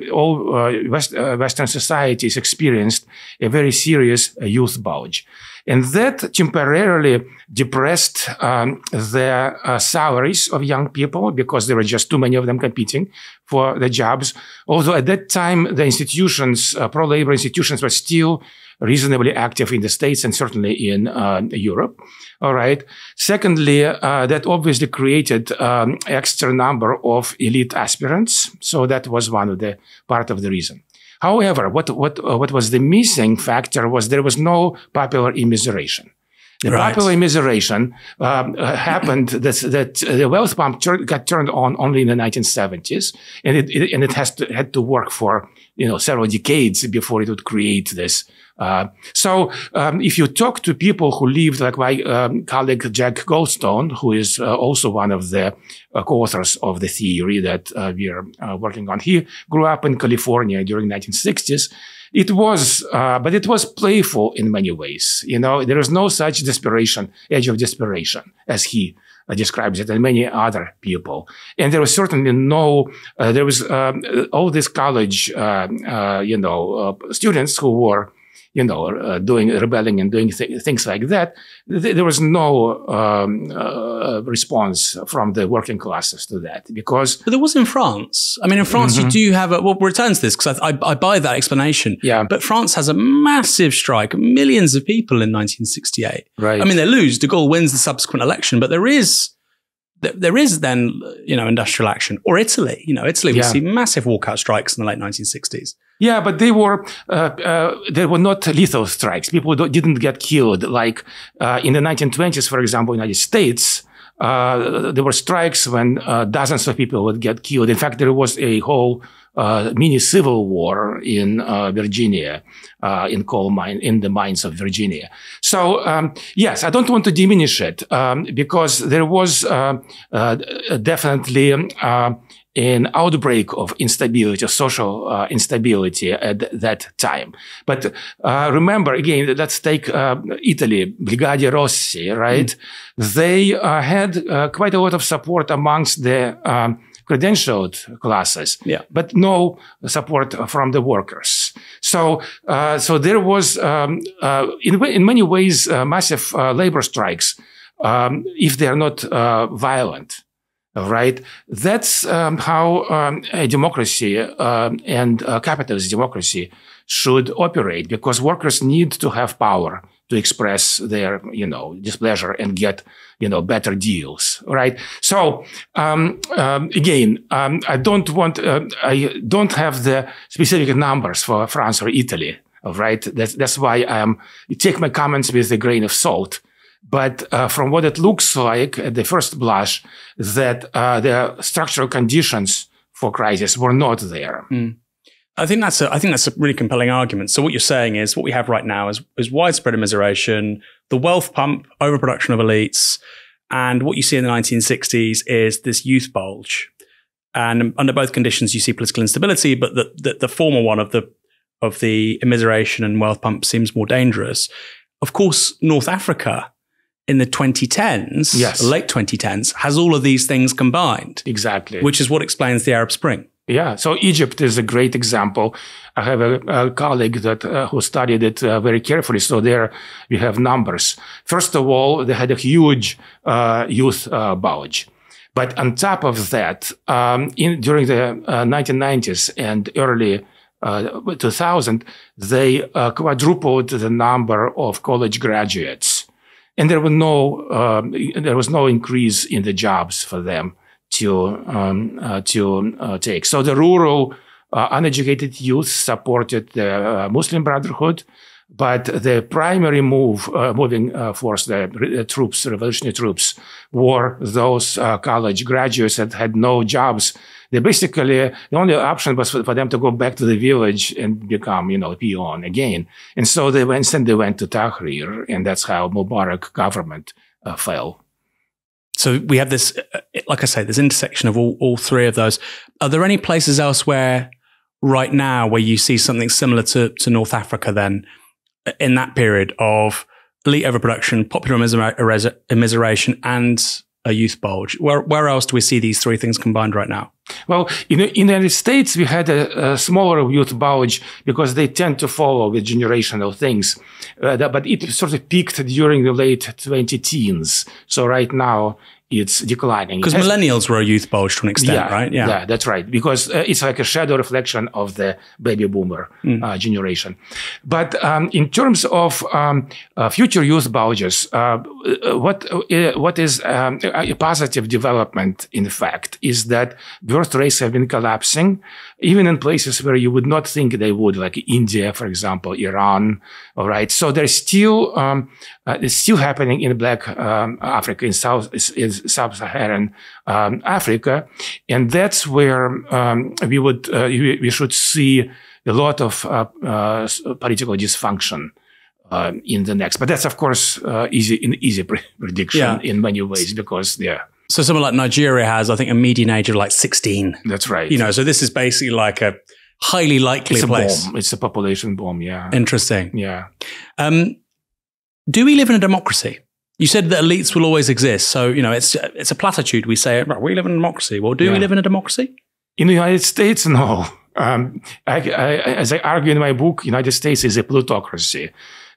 West, Western societies experienced a very serious youth bulge. And that temporarily depressed um, the uh, salaries of young people because there were just too many of them competing for the jobs. Although at that time, the institutions, uh, pro labor institutions, were still reasonably active in the States and certainly in uh, Europe. All right. Secondly, uh, that obviously created um, extra number of elite aspirants. So that was one of the part of the reason. However, what, what, uh, what was the missing factor was there was no popular immiseration. The right. popular immiseration um, uh, happened that, that the wealth pump tur- got turned on only in the 1970s, and it, it, and it has to, had to work for you know several decades before it would create this uh, so um, if you talk to people who lived, like my um, colleague Jack Goldstone, who is uh, also one of the uh, co-authors of the theory that uh, we are uh, working on, he grew up in California during 1960s. It was, uh, but it was playful in many ways. You know, there is no such desperation, edge of desperation, as he describes it, and many other people. And there was certainly no, uh, there was um, all these college, uh, uh, you know, students who were you know, uh, doing rebelling and doing th- things like that, th- there was no um, uh, response from the working classes to that because. But there was in France. I mean, in France, mm-hmm. you do have a. Well, we'll return to this because I, I, I, buy that explanation. Yeah. But France has a massive strike, millions of people in 1968. Right. I mean, they lose. De Gaulle wins the subsequent election, but there is there is then, you know, industrial action or Italy. You know, Italy, we yeah. see massive walkout strikes in the late 1960s. Yeah, but they were uh, uh, they were not lethal strikes. People didn't get killed. Like uh, in the 1920s, for example, in the United States, uh, there were strikes when uh, dozens of people would get killed. In fact, there was a whole uh, mini civil war in Virginia, in coal mine, in the mines of Virginia. So um, yes, I don't want to diminish it um, because there was definitely an outbreak of instability, social uh, instability at that time. But uh, remember, again, let's take uh, Italy, Brigate Rossi, right? Mm. They uh, had uh, quite a lot of support amongst the um, credentialed classes, yeah. but no support from the workers. So, uh, so there was, um, in, in many ways, massive labor strikes, um, if they are not violent right? That's um, how um, a democracy uh, and a capitalist democracy should operate because workers need to have power to express their, you know, displeasure and get, you know, better deals, right? So, um, um again, um, I don't want, uh, I don't have the specific numbers for France or Italy, right? That's, that's why I am, take my comments with a grain of salt but uh, from what it looks like at the first blush, that uh, the structural conditions for crisis were not there. Mm. I think that's a, I think that's a really compelling argument. So what you're saying is what we have right now is, is widespread immiseration, the wealth pump, overproduction of elites, and what you see in the 1960s is this youth bulge. And under both conditions, you see political instability, but the, the, the former one of the of the immiseration and wealth pump seems more dangerous. Of course, North Africa in the 2010s, yes. late 2010s, has all of these things combined. Exactly. Which is what explains the Arab Spring. Yeah. So Egypt is a great example. I have a, a colleague that uh, who studied it uh, very carefully. So there we have numbers. First of all, they had a huge uh, youth uh, bulge. But on top of that, um, in, during the 1990s uh, and early uh, 2000, they quadrupled the number of college graduates and there was no um, there was no increase in the jobs for them to um, uh, to uh, take. So the rural uh, uneducated youth supported the uh, Muslim Brotherhood, but the primary move uh, moving uh, force, the, the, troops, revolutionary troops, were those college graduates that had no jobs. They basically the only option was for, for, them to go back to the village and become you know a peon again. And so they went and they went to tahrir and that's how mubarak government uh, fell. So we have this uh, like i say this intersection of all, all three of those. Are there any places elsewhere right now where you see something similar to, to north africa then in that period of elite overproduction, popular immiseration, and a youth bulge. Where, where else do we see these three things combined right now? Well, in, in the United States, we had a, a, smaller youth bulge because they tend to follow the generational things. Uh, but it sort of peaked during the late 20 teens. So right now, it's declining. Because millennials were a youth bulge to an extent, yeah, right? Yeah. yeah, that's right. Because uh, it's like a shadow reflection of the baby boomer mm. uh, generation. But um, in terms of um, uh, future youth bulges, uh, uh, what uh, what is um, a positive development, in fact, is that birth rates have been collapsing, even in places where you would not think they would, like India, for example, Iran. All right, so there's still um, it's still happening in Black um, Africa, in South. In sub-Saharan um, Africa, and that's where um, we would uh, we should see a lot of uh, uh, political dysfunction. Uh, in the next, but that's of course uh, easy in easy pre- prediction yeah. in many ways because yeah. So someone like Nigeria has, I think, a median age of like sixteen. That's right. You know, so this is basically like a highly likely it's place. Bomb. It's a population bomb. Yeah. Interesting. Yeah. Um, do we live in a democracy? You said that elites will always exist. So, you know, it's, it's a platitude. We say, right, we live in a democracy. Well, do yeah. we live in a democracy? In the United States, no. Um, I, I, as I argue in my book, United States is a plutocracy.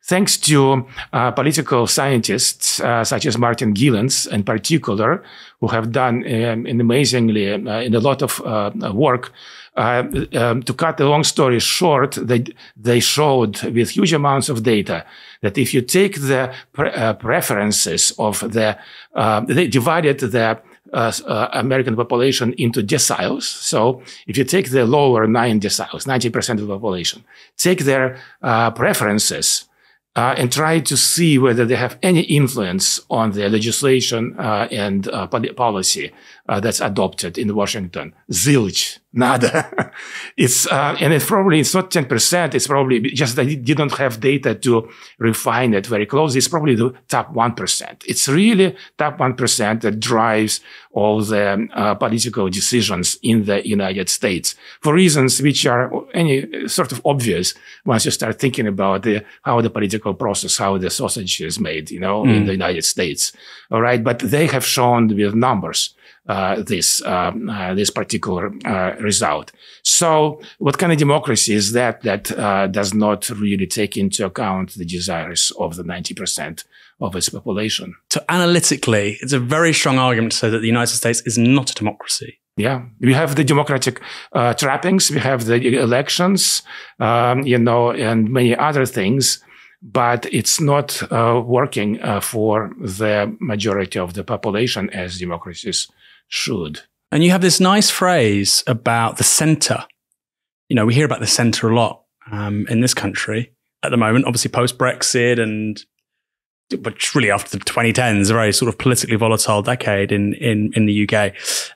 Thanks to uh, political scientists uh, such as Martin Gilens, in particular, who have done um, an amazingly uh, in a lot of uh, work uh, um, to cut the long story short, they, they showed with huge amounts of data that if you take the pre uh, preferences of the, uh, they divided the uh, uh, American population into deciles. So if you take the lower nine deciles, 90% of the population, take their uh, preferences uh, and try to see whether they have any influence on the legislation uh, and uh, policy uh, that's adopted in Washington. Zilch, nada. it's uh, and it's probably it's not ten percent. It's probably just that you don't have data to refine it very closely. It's probably the top one percent. It's really top one percent that drives all the uh, political decisions in the United States for reasons which are any sort of obvious once you start thinking about the, how the political process, how the sausage is made, you know, mm. in the United States. All right. But they have shown with numbers. Uh, this um, uh, this particular uh, result. So, what kind of democracy is that that uh, does not really take into account the desires of the ninety percent of its population? So, analytically, it's a very strong argument to say that the United States is not a democracy. Yeah, we have the democratic uh, trappings, we have the elections, um, you know, and many other things but it's not uh, working uh, for the majority of the population as democracies should. And you have this nice phrase about the center. You know, we hear about the center a lot um, in this country at the moment, obviously post Brexit and but really after the 2010s, a very sort of politically volatile decade in, in, in the UK.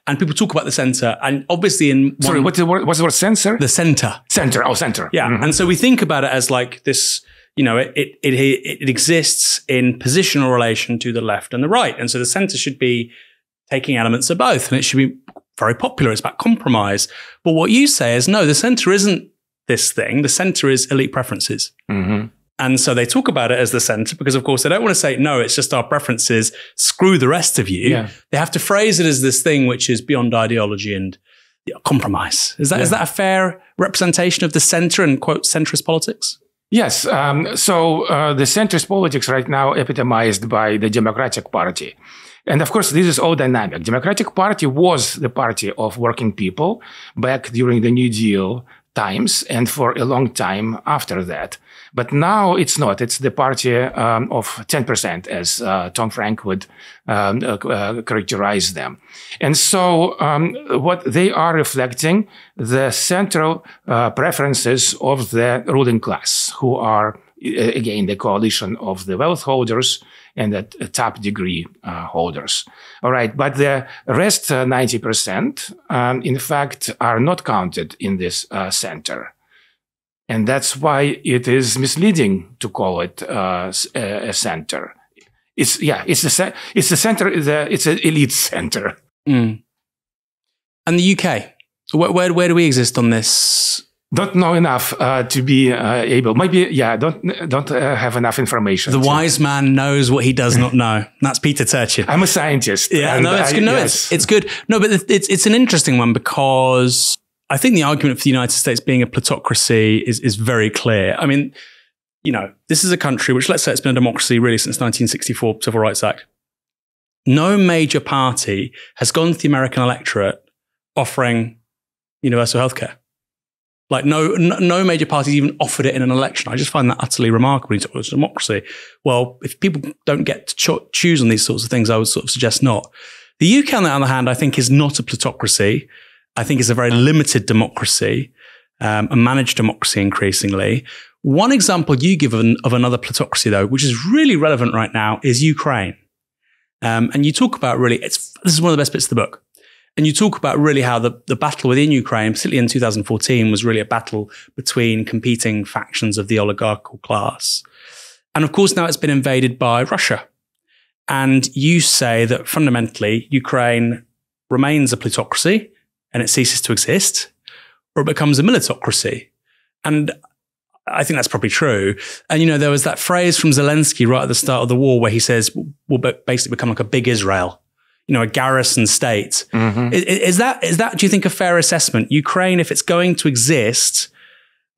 And people talk about the centre. And obviously in... One, Sorry, what's the word, what's the word censor? The centre. Centre, oh, centre. Yeah. Mm-hmm. And so we think about it as like this, you know, it, it, it, it exists in positional relation to the left and the right. And so the centre should be taking elements of both and it should be very popular. It's about compromise. But what you say is no, the center isn't this thing. The center is elite preferences. Mm-hmm. And so they talk about it as the center because, of course, they don't want to say, no, it's just our preferences. Screw the rest of you. Yeah. They have to phrase it as this thing which is beyond ideology and compromise. Is that, yeah. is that a fair representation of the center and quote centrist politics? Yes. Um, so uh, the centrist politics right now epitomized by the Democratic Party. And of course, this is all dynamic. Democratic Party was the party of working people back during the New Deal times and for a long time after that. But now it's not. It's the party um, of 10%, as uh, Tom Frank would um, uh, uh, characterize them. And so um, what they are reflecting the central uh, preferences of the ruling class, who are, again, the coalition of the wealth holders and the top degree uh, holders. All right. But the rest, 90%, uh, um, in fact, are not counted in this uh, center. And that's why it is misleading to call it uh, a center. It's, yeah, it's the, it's the center, it's an elite center. Mm. And the UK, where, where, where do we exist on this don't know enough uh, to be uh, able. Maybe, yeah, don't don't uh, have enough information. The to- wise man knows what he does not know. That's Peter Turchin. I'm a scientist. Yeah, no, it's I- good. No, yes. it's it's good. No, but it's- it's it's an interesting one because I think the argument for the United States being a plutocracy is is very clear. I mean, you know, this is a country which, let's say, it's been a democracy really since 1964 Civil Rights Act. No major party has gone to the American electorate offering universal healthcare. Like no, no, major party even offered it in an election. I just find that utterly remarkable. You talk about democracy. Well, if people don't get to cho- choose on these sorts of things, I would sort of suggest not. The UK, on the other hand, I think is not a plutocracy. I think it's a very limited democracy, um, a managed democracy increasingly. One example you give of, an, of another plutocracy, though, which is really relevant right now, is Ukraine. Um, and you talk about really, it's, this is one of the best bits of the book. And you talk about really how the, the battle within Ukraine, particularly in 2014, was really a battle between competing factions of the oligarchical class. And of course, now it's been invaded by Russia. And you say that fundamentally, Ukraine remains a plutocracy and it ceases to exist, or it becomes a militocracy. And I think that's probably true. And, you know, there was that phrase from Zelensky right at the start of the war where he says, we'll basically become like a big Israel, you know, a garrison state. Mhm. I- i- Is that, is that, do you think, a fair assessment? Ukraine, if it's going to exist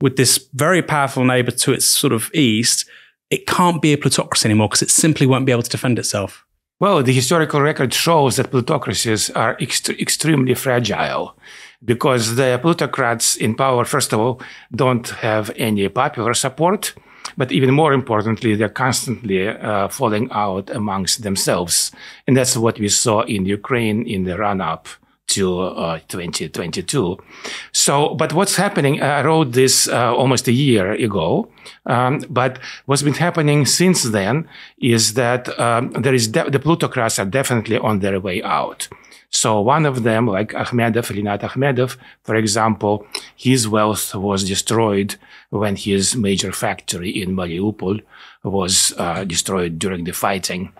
with this very powerful neighbor to its sort of east, it can't be a plutocracy anymore because it simply won't be able to defend itself. Well, the historical record shows that plutocracies are ext- extremely fragile because the plutocrats in power, first of all, don't have any popular support. But even more importantly, they're constantly uh, falling out amongst themselves. And that's what we saw in Ukraine in the run up to uh, 2022. So, but what's happening? I wrote this uh, almost a year ago. Um, but what's been happening since then is that um, there is de- the plutocrats are definitely on their way out. So one of them, like Akhmetov, Rinat Akhmetov, for example, his wealth was destroyed when his major factory in Mariupol was uh, destroyed during the fighting.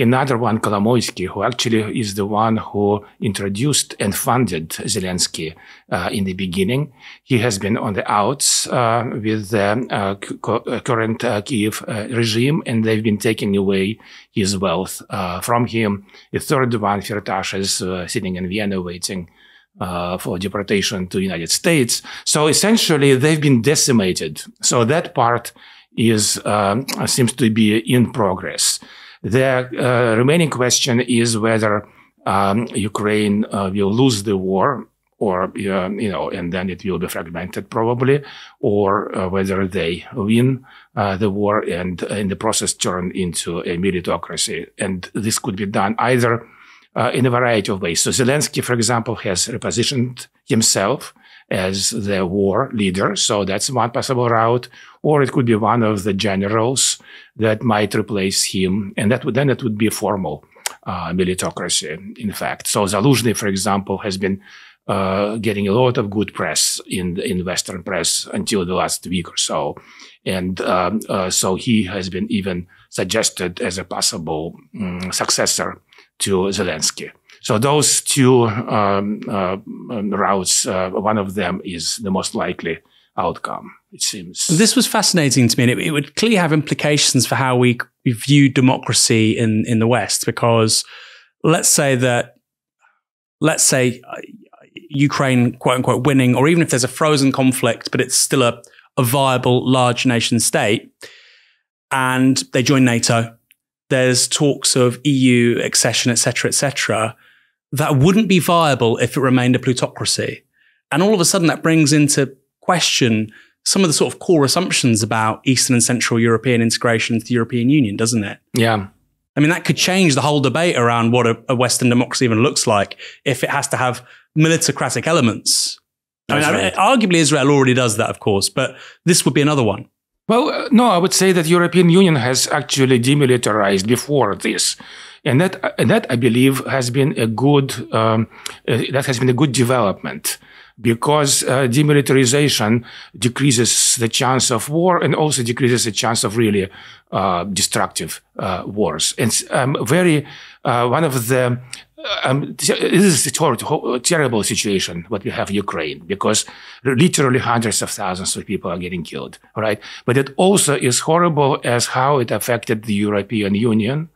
Another one, Kolomoisky, who actually is the one who introduced and funded Zelensky uh, in the beginning. He has been on the outs uh, with the uh, uh, current uh, Kiev regime, and they've been taking away his wealth uh, from him. The third one, Firtash, is sitting in Vienna waiting uh, for deportation to the United States. So essentially, they've been decimated. So that part is um, seems to be in progress. The uh, remaining question is whether um, Ukraine uh, will lose the war, or uh, you know, and then it will be fragmented probably, or uh, whether they win uh, the war and uh, in the process turn into a militocracy. And this could be done either in a variety of ways. So Zelensky, for example, has repositioned himself as the war leader. So that's one possible route. Or it could be one of the generals that might replace him. And that would, then it would be a formal uh, militocracy, in fact. So Zaluzhny, for example, has been uh, getting a lot of good press in in Western press until the last week or so. And um, uh, so he has been even suggested as a possible mm, successor to Zelensky. So those two um, uh, routes, uh, one of them is the most likely outcome, it seems. This was fascinating to me, and it, it would clearly have implications for how we, we view democracy in, in the West. Because let's say that, let's say uh, Ukraine, quote unquote, winning, or even if there's a frozen conflict, but it's still a, a viable large nation state, and they join NATO. There's talks of EU accession, etc., etc. That wouldn't be viable if it remained a plutocracy. And all of a sudden, that brings into question some of the sort of core assumptions about Eastern and Central European integration into the European Union, doesn't it? Yeah. I mean, that could change the whole debate around what a, a Western democracy even looks like if it has to have militocratic elements. I mean, right. arguably Israel already does that, of course, but this would be another one. Well, uh, no, I would say that European Union has actually demilitarized before this. And that, and that I believe has been a good, um, uh, that has been a good development because uh, demilitarization decreases the chance of war and also decreases the chance of really uh, destructive uh, wars. And um, very uh, one of the um, this is a terrible situation what we have in Ukraine because literally hundreds of thousands of people are getting killed, right? But it also is horrible as how it affected the European Union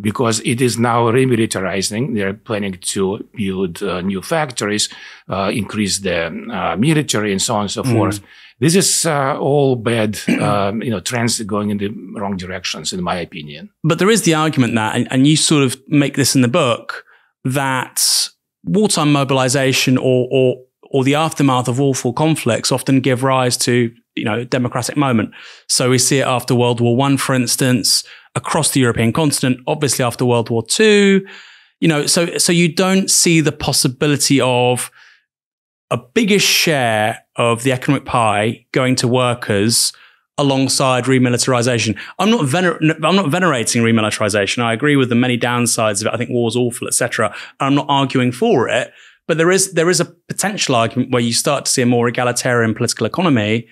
because it is now remilitarizing. They're planning to build uh, new factories, uh, increase the uh, military, and so on and so mm. forth. This is uh, all bad, um, you know, trends going in the wrong directions, in my opinion. But there is the argument that, and, and you sort of make this in the book, that wartime mobilization or, or or the aftermath of awful conflicts often give rise to you know democratic moment. So we see it after World War One, for instance, across the European continent. Obviously, after World War Two, you know, so so you don't see the possibility of a bigger share of the economic pie going to workers alongside remilitarization. I'm not vener- I'm not venerating remilitarization. I agree with the many downsides of it. I think war's awful, etc. I'm not arguing for it, but there is there is a potential argument where you start to see a more egalitarian political economy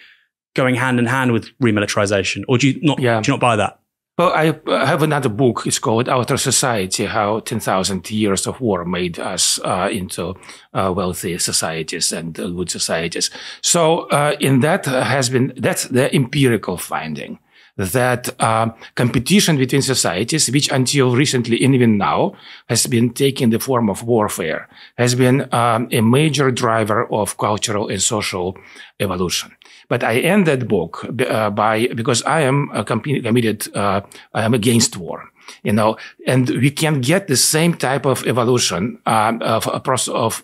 going hand in hand with remilitarization. Or do you not yeah. do you not buy that? Well, I have another book. It's called Ultrasociety: How 10,000 Years of War Made Us uh, into uh, Wealthy Societies and uh, Good Societies. So, uh, in that has been that's the empirical finding that uh, competition between societies, which until recently and even now has been taking the form of warfare, has been um, a major driver of cultural and social evolution. But I end that book uh, by because I am committed. Uh, I am against war you know, and we can get the same type of evolution um, of, of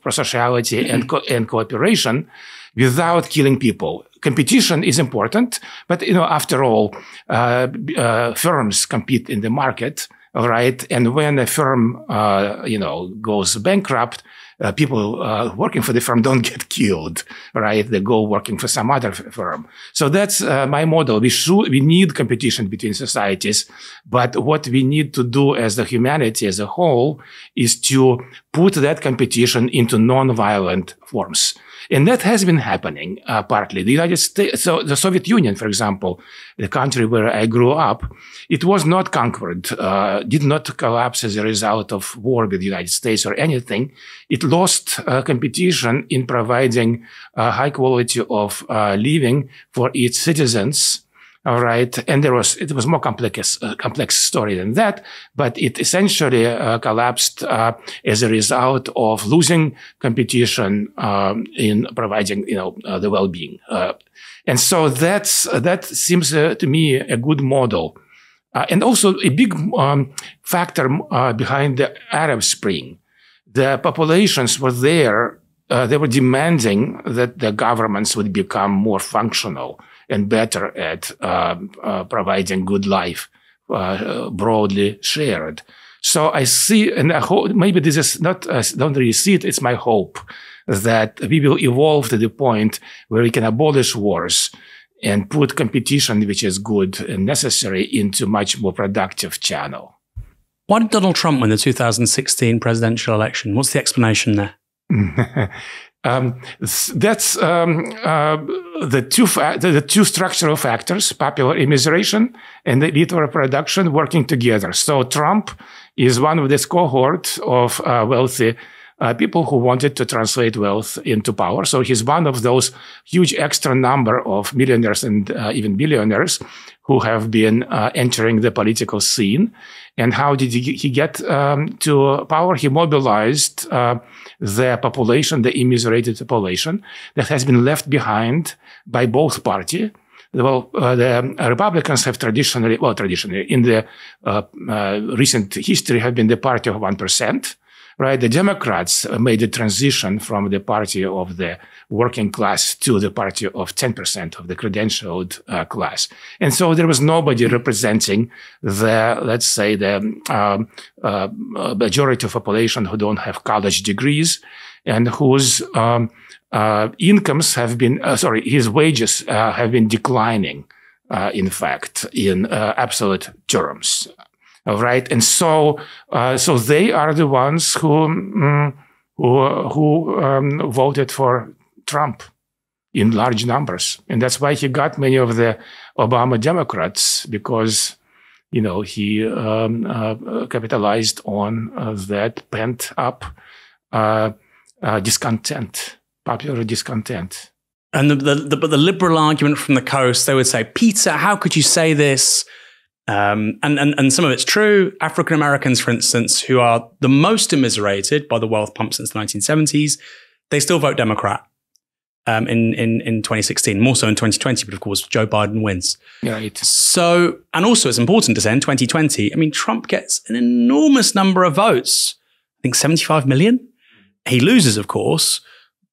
prosociality and, co- and cooperation without killing people. Competition is important, but you know, after all, uh, uh, firms compete in the market, right. And when a firm, uh, you know, goes bankrupt, uh, people uh, working for the firm don't get killed, right? They go working for some other firm. So that's uh, my model. We should, we need competition between societies, but what we need to do as the humanity as a whole is to put that competition into non-violent forms. And that has been happening uh, partly. The United States, so the Soviet Union, for example, the country where I grew up, it was not conquered, uh, did not collapse as a result of war with the United States or anything. It lost uh, competition in providing a high quality of uh, living for its citizens all right. And there was, it was more complex, uh, complex story than that, but it essentially uh, collapsed uh, as a result of losing competition um, in providing, you know, uh, the well-being. Uh, and so that's, that seems uh, to me a good model. and also a big um, factor behind the Arab Spring. The populations were there. they were demanding that the governments would become more functional and better at uh, uh, providing good life uh, broadly shared. So I see, and I hope maybe this is not, I don't really see it. It's my hope that we will evolve to the point where we can abolish wars and put competition, which is good and necessary, into much more productive channel. Why did Donald Trump win the 2016 presidential election? What's the explanation there? Um, that's um, uh, the two the, the, two structural factors: popular immiseration and elite overproduction working together. So Trump is one of this cohort of uh, wealthy uh, people who wanted to translate wealth into power. So he's one of those huge extra number of millionaires and uh, even billionaires who have been uh, entering the political scene. And how did he, he get um, to power? He mobilized uh, the population, the immiserated population that has been left behind by both parties. Well, uh, the Republicans have traditionally, well, traditionally in the uh, uh, recent history have been the party of 1% right? The Democrats made the transition from the party of the working class to the party of 10% of the credentialed uh, class. And so there was nobody representing the, let's say, the um, uh, majority of population who don't have college degrees and whose um, uh, incomes have been, uh, sorry, his wages uh, have been declining. Uh, in fact, in absolute terms. All right. And so, uh, so they are the ones who, mm, who, who um, voted for Trump in large numbers. And that's why he got many of the Obama Democrats because, you know, he um, uh, capitalized on uh, that pent up uh, uh, discontent, popular discontent. And the, the, the, the, liberal argument from the coast, they would say, Peter, how could you say this? Um, and, and, and some of it's true. African Americans, for instance, who are the most immiserated by the wealth pump since the 1970s, they still vote Democrat um, in, in, in 2016, more so in 2020, but of course, Joe Biden wins. Right. So, and also it's important to say in 2020, I mean, Trump gets an enormous number of votes. I think 75 million. He loses, of course,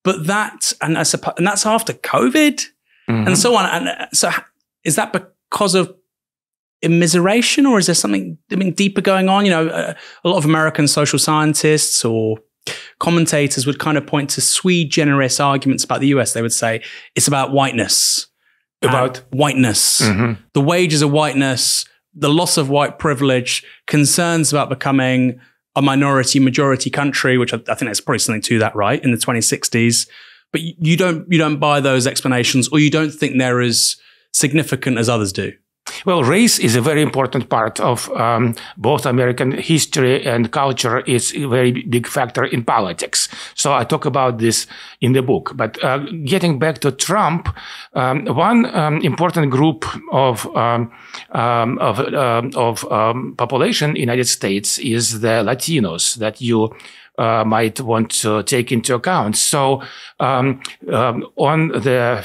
but that, and, I suppose, and that's after COVID mm-hmm. and so on. And uh, so is that because of immiseration or is there something, I mean, deeper going on? You know, uh, a lot of American social scientists or commentators would kind of point to sui generis arguments about the US. They would say it's about whiteness. About whiteness. Mm-hmm. The wages of whiteness, the loss of white privilege, concerns about becoming a minority majority country, which I, I think there's probably something to that, right? In the 2060s. But you don't you don't buy those explanations or you don't think they're as significant as others do. Well, race is a very important part of um, both American history and culture. It's a very big factor in politics. So I talk about this in the book. But uh, getting back to Trump, um, one um, important group of um, um, of, uh, of um, population in United States is the Latinos that you uh, might want to take into account. So, um, um, on the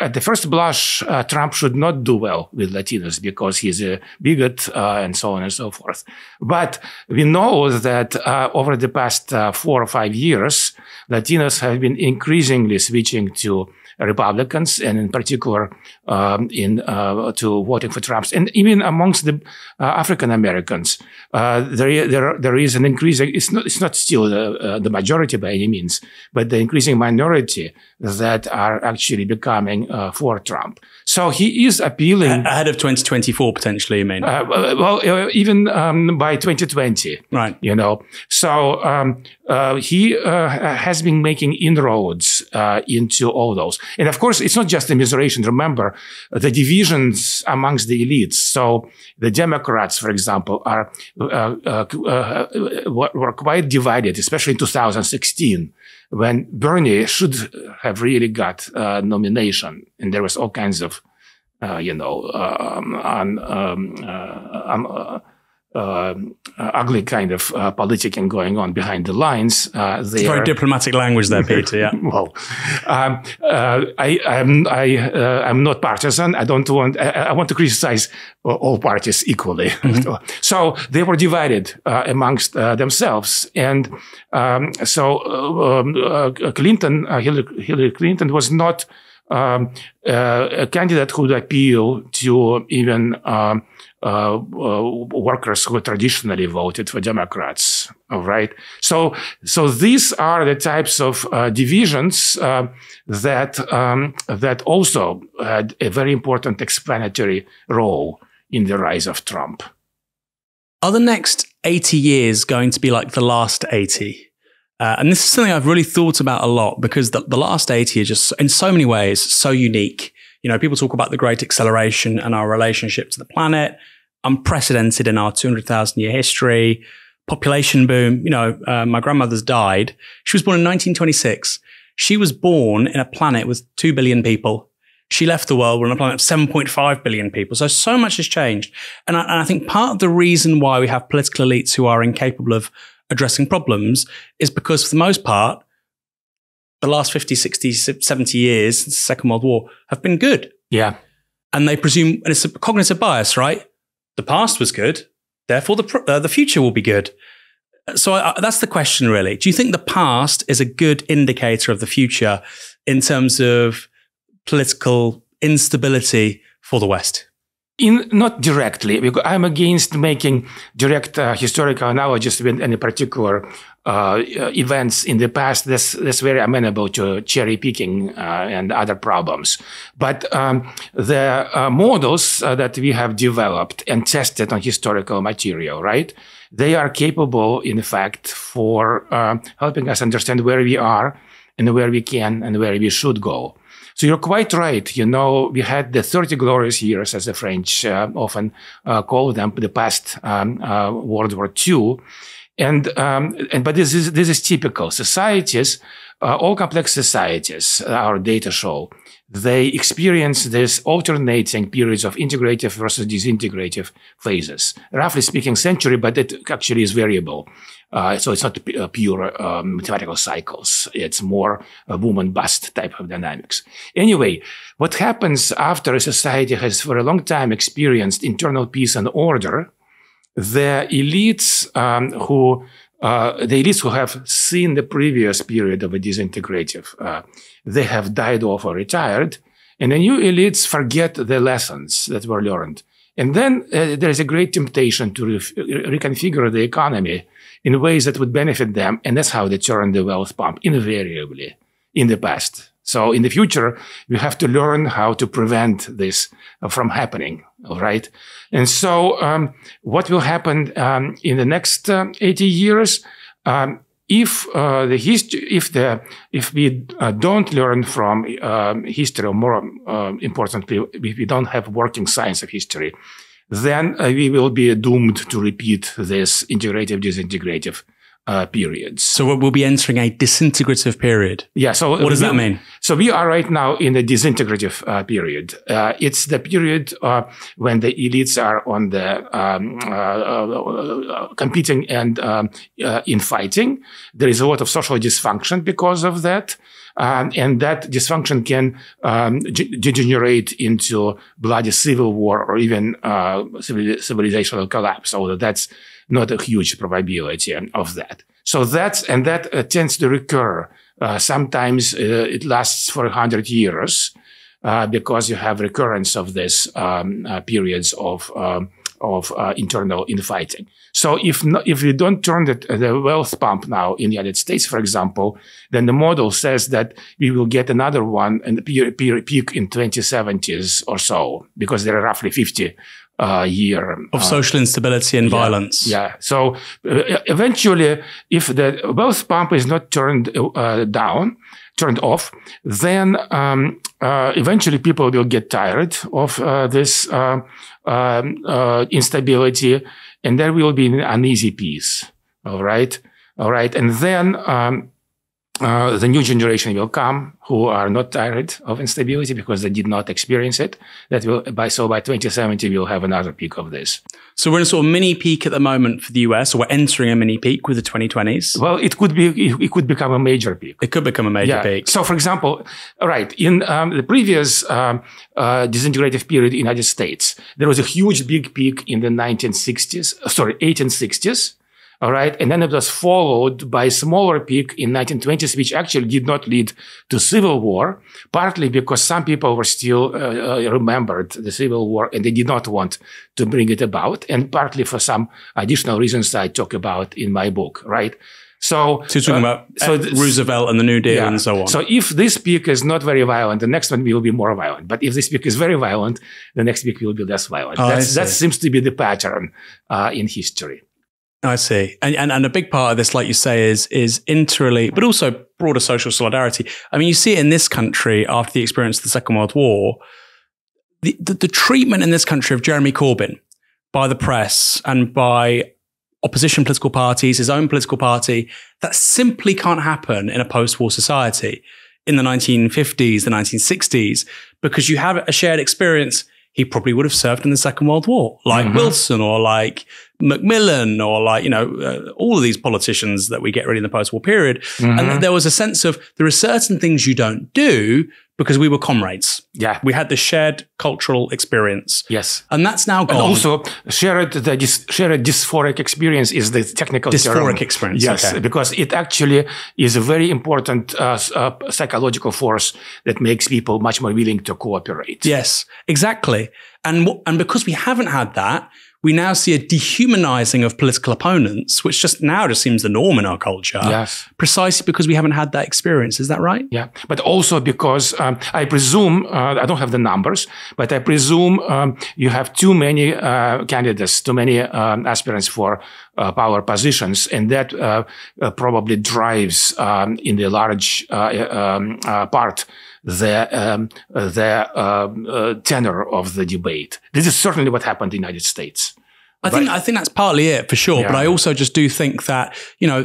at the first blush, uh, Trump should not do well with Latinos because he's a bigot uh, and so on and so forth. But we know that uh, over the past uh, four or five years, Latinos have been increasingly switching to Republicans, and in particular um, in uh, to voting for Trump. And even amongst the uh, African Americans, uh, there, there there is an increasing. It's not it's not still the, the majority by any means, but the increasing minority that are actually becoming for Trump. So he is appealing ahead of 2024 potentially. You mean? Uh, well, uh, even um, by 2020, right? You know, so um, uh, he has been making inroads into all those. And of course, it's not just immiseration. Remember the divisions amongst the elites. So the Democrats, for example, are uh, uh, uh, were quite divided, especially in 2016 when Bernie should have really got a nomination, and there was all kinds of, uh, you know, um, um, uh, um, uh, uh, ugly kind of uh, politicking going on behind the lines. Uh, very diplomatic language there, Peter. Yeah. well, um, uh, I, I'm I, uh, I'm not partisan. I don't want. I, I want to criticize all parties equally. Mm-hmm. so they were divided uh, amongst themselves, and um, so um, Clinton, Hillary, Hillary Clinton, was not. Um, a candidate who would appeal to even um, uh, uh, workers who traditionally voted for Democrats. All right. So, so these are the types of uh, divisions uh, that um, that also had a very important explanatory role in the rise of Trump. Are the next 80 years going to be like the last 80? Uh, and this is something I've really thought about a lot because the, the last 80 are just, in so many ways, so unique. You know, people talk about the great acceleration and our relationship to the planet unprecedented in our 200,000 year history. Population boom. You know, uh, my grandmother's died. She was born in 1926. She was born in a planet with 2 billion people. She left the world. On a planet of 7.5 billion people. So, so much has changed. And I, and I think part of the reason why we have political elites who are incapable of addressing problems is because, for the most part, the last 50, 60, 70 years since the Second World War have been good. Yeah. And they presume, and it's a cognitive bias, right? The past was good, therefore the uh, the future will be good. So I, that's the question, really. Do you think the past is a good indicator of the future in terms of political instability for the West? In, not directly, because I'm against making direct uh, historical analogies with any particular uh, events in the past. That's, that's very amenable to cherry picking uh, and other problems. But um, the uh, models uh, that we have developed and tested on historical material, right? They are capable, in fact, for uh, helping us understand where we are and where we can and where we should go. So you're quite right. You know, we had the 30 glorious years, as the French uh, often uh, call them, the past um, uh, World War II. And, um, and, but this is, this is typical. Societies, uh, all complex societies, our data show, they experience this alternating periods of integrative versus disintegrative phases. Roughly speaking, century, but it actually is variable. Uh, so it's not uh, pure um, mathematical cycles. It's more a boom and bust type of dynamics. Anyway, what happens after a society has for a long time experienced internal peace and order, the elites um, who uh, the elites who have seen the previous period of a disintegrative, uh, they have died off or retired, and the new elites forget the lessons that were learned. And then uh, there is a great temptation to re reconfigure the economy in ways that would benefit them. And that's how they turn the wealth pump invariably in the past. So in the future, we have to learn how to prevent this from happening. All right. And so, um, what will happen um, in the next uh, 80 years? Um, if uh, the history, if the, if we uh, don't learn from um, history, or more uh, importantly, if we don't have working science of history, then uh, we will be doomed to repeat this integrative disintegrative uh, periods. So we'll be entering a disintegrative period. Yeah. So what does we, that mean? So we are right now in a disintegrative uh, period. Uh, it's the period uh, when the elites are on the um, uh, uh, competing and um, in fighting. There is a lot of social dysfunction because of that. Um, and that dysfunction can um, degenerate into bloody civil war or even uh, civilizational collapse. Although that's not a huge probability of that. So that's and that uh, tends to recur. Uh, sometimes uh, it lasts for a hundred years uh, because you have recurrence of this um, uh, periods of um, of internal infighting. So if if we don't turn the, the wealth pump now in the United States, for example, then the model says that we will get another one and peak in 2070s or so, because there are roughly 50 uh, year of uh, social instability and yeah, violence. Yeah. So uh, eventually, if the wealth pump is not turned uh, down, turned off, then um, uh, eventually people will get tired of uh, this um, instability and there will be an uneasy peace. All right. All right. And then, um, uh, the new generation will come who are not tired of instability because they did not experience it. That will by so by 2070 we'll have another peak of this. So we're in a sort of mini peak at the moment for the US, or we're entering a mini peak with the 2020s. Well, it could be it could become a major peak. It could become a major yeah. peak. So, for example, right in um, the previous um, uh, disintegrative period in the United States, there was a huge big peak in the 1960s. Sorry, 1860s all right. And then it was followed by a smaller peak in 1920s, which actually did not lead to civil war, partly because some people were still uh, uh, remembered the civil war and they did not want to bring it about. And partly for some additional reasons I talk about in my book, right? So, so you're talking uh, about so Roosevelt and the New Deal yeah. and so on. So if this peak is not very violent, the next one will be more violent. But if this peak is very violent, the next peak will be less violent. Oh, that seems to be the pattern uh, in history. I see. And, and, and a big part of this, like you say, is, is interrelate, but also broader social solidarity. I mean, you see it in this country after the experience of the Second World War. The, the, the treatment in this country of Jeremy Corbyn by the press and by opposition political parties, his own political party, that simply can't happen in a post-war society in the 1950s, the 1960s, because you have a shared experience he probably would have served in the Second World War, like mm-hmm. Wilson or like Macmillan or like, you know, uh, all of these politicians that we get ready in the post war period. Mm-hmm. And there was a sense of there are certain things you don't do because we were comrades. Yeah. We had the shared cultural experience. Yes. And that's now gone. And also, shared, the dis- shared dysphoric experience is the technical dysphoric term. experience. Yes. Okay. Because it actually is a very important uh, uh, psychological force that makes people much more willing to cooperate. Yes, exactly. And, and because we haven't had that, we now see a dehumanizing of political opponents, which just now just seems the norm in our culture. Yes. Precisely because we haven't had that experience. Is that right? Yeah. But also because um, I presume, uh, I don't have the numbers, but I presume um, you have too many uh, candidates, too many um, aspirants for power positions. And that uh, uh, probably drives um, in the large uh, um, part the um, the um, uh, tenor of the debate. This is certainly what happened in the United States. I but, think I think that's partly it for sure. Yeah. But I also just do think that you know,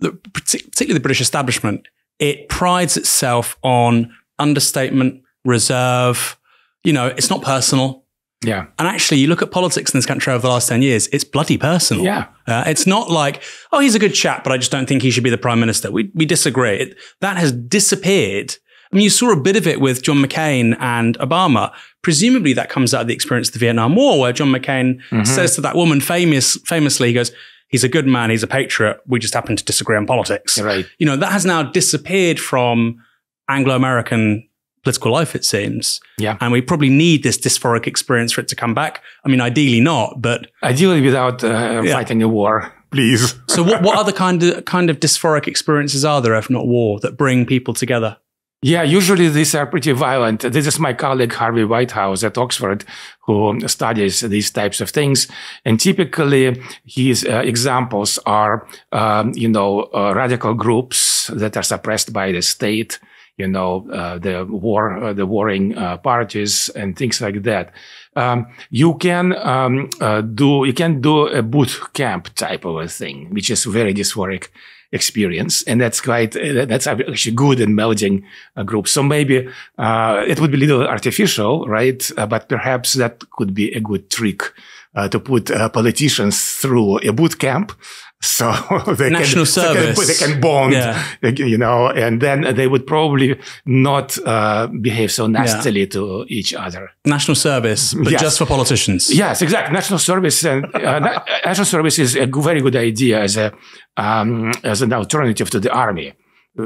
the, particularly the British establishment, it prides itself on understatement, reserve. You know, it's not personal. Yeah. And actually, you look at politics in this country over the last 10 years, it's bloody personal. Yeah. Uh, it's not like, oh, he's a good chap, but I just don't think he should be the prime minister. We, we disagree. It, that has disappeared I mean, you saw a bit of it with John McCain and Obama. Presumably, that comes out of the experience of the Vietnam War, where John McCain mm-hmm. says to that woman famous, famously, he goes, he's a good man, he's a patriot. We just happen to disagree on politics. Right. You know, that has now disappeared from Anglo American political life, it seems. Yeah. And we probably need this dysphoric experience for it to come back. I mean, ideally not, but. Ideally without uh, yeah. fighting a war, please. so, what, what other kind of, kind of dysphoric experiences are there, if not war, that bring people together? Yeah, usually these are pretty violent. This is my colleague Harvey Whitehouse at Oxford who studies these types of things. And typically his uh, examples are, um, you know, uh, radical groups that are suppressed by the state, you know, uh, the war, uh, the warring uh, parties and things like that. Um, you can um, uh, do, you can do a boot camp type of a thing, which is very dysphoric experience. And that's quite, that's actually good in melding a group. So maybe, uh, it would be a little artificial, right? Uh, but perhaps that could be a good trick, uh, to put uh, politicians through a boot camp. So they national can, service. They can, they can bond, yeah. you know, and then they would probably not uh, behave so nastily yeah. to each other. National service, but yes. just for politicians. Yes, exactly. National service and uh, national service is a very good idea as a um, as an alternative to the army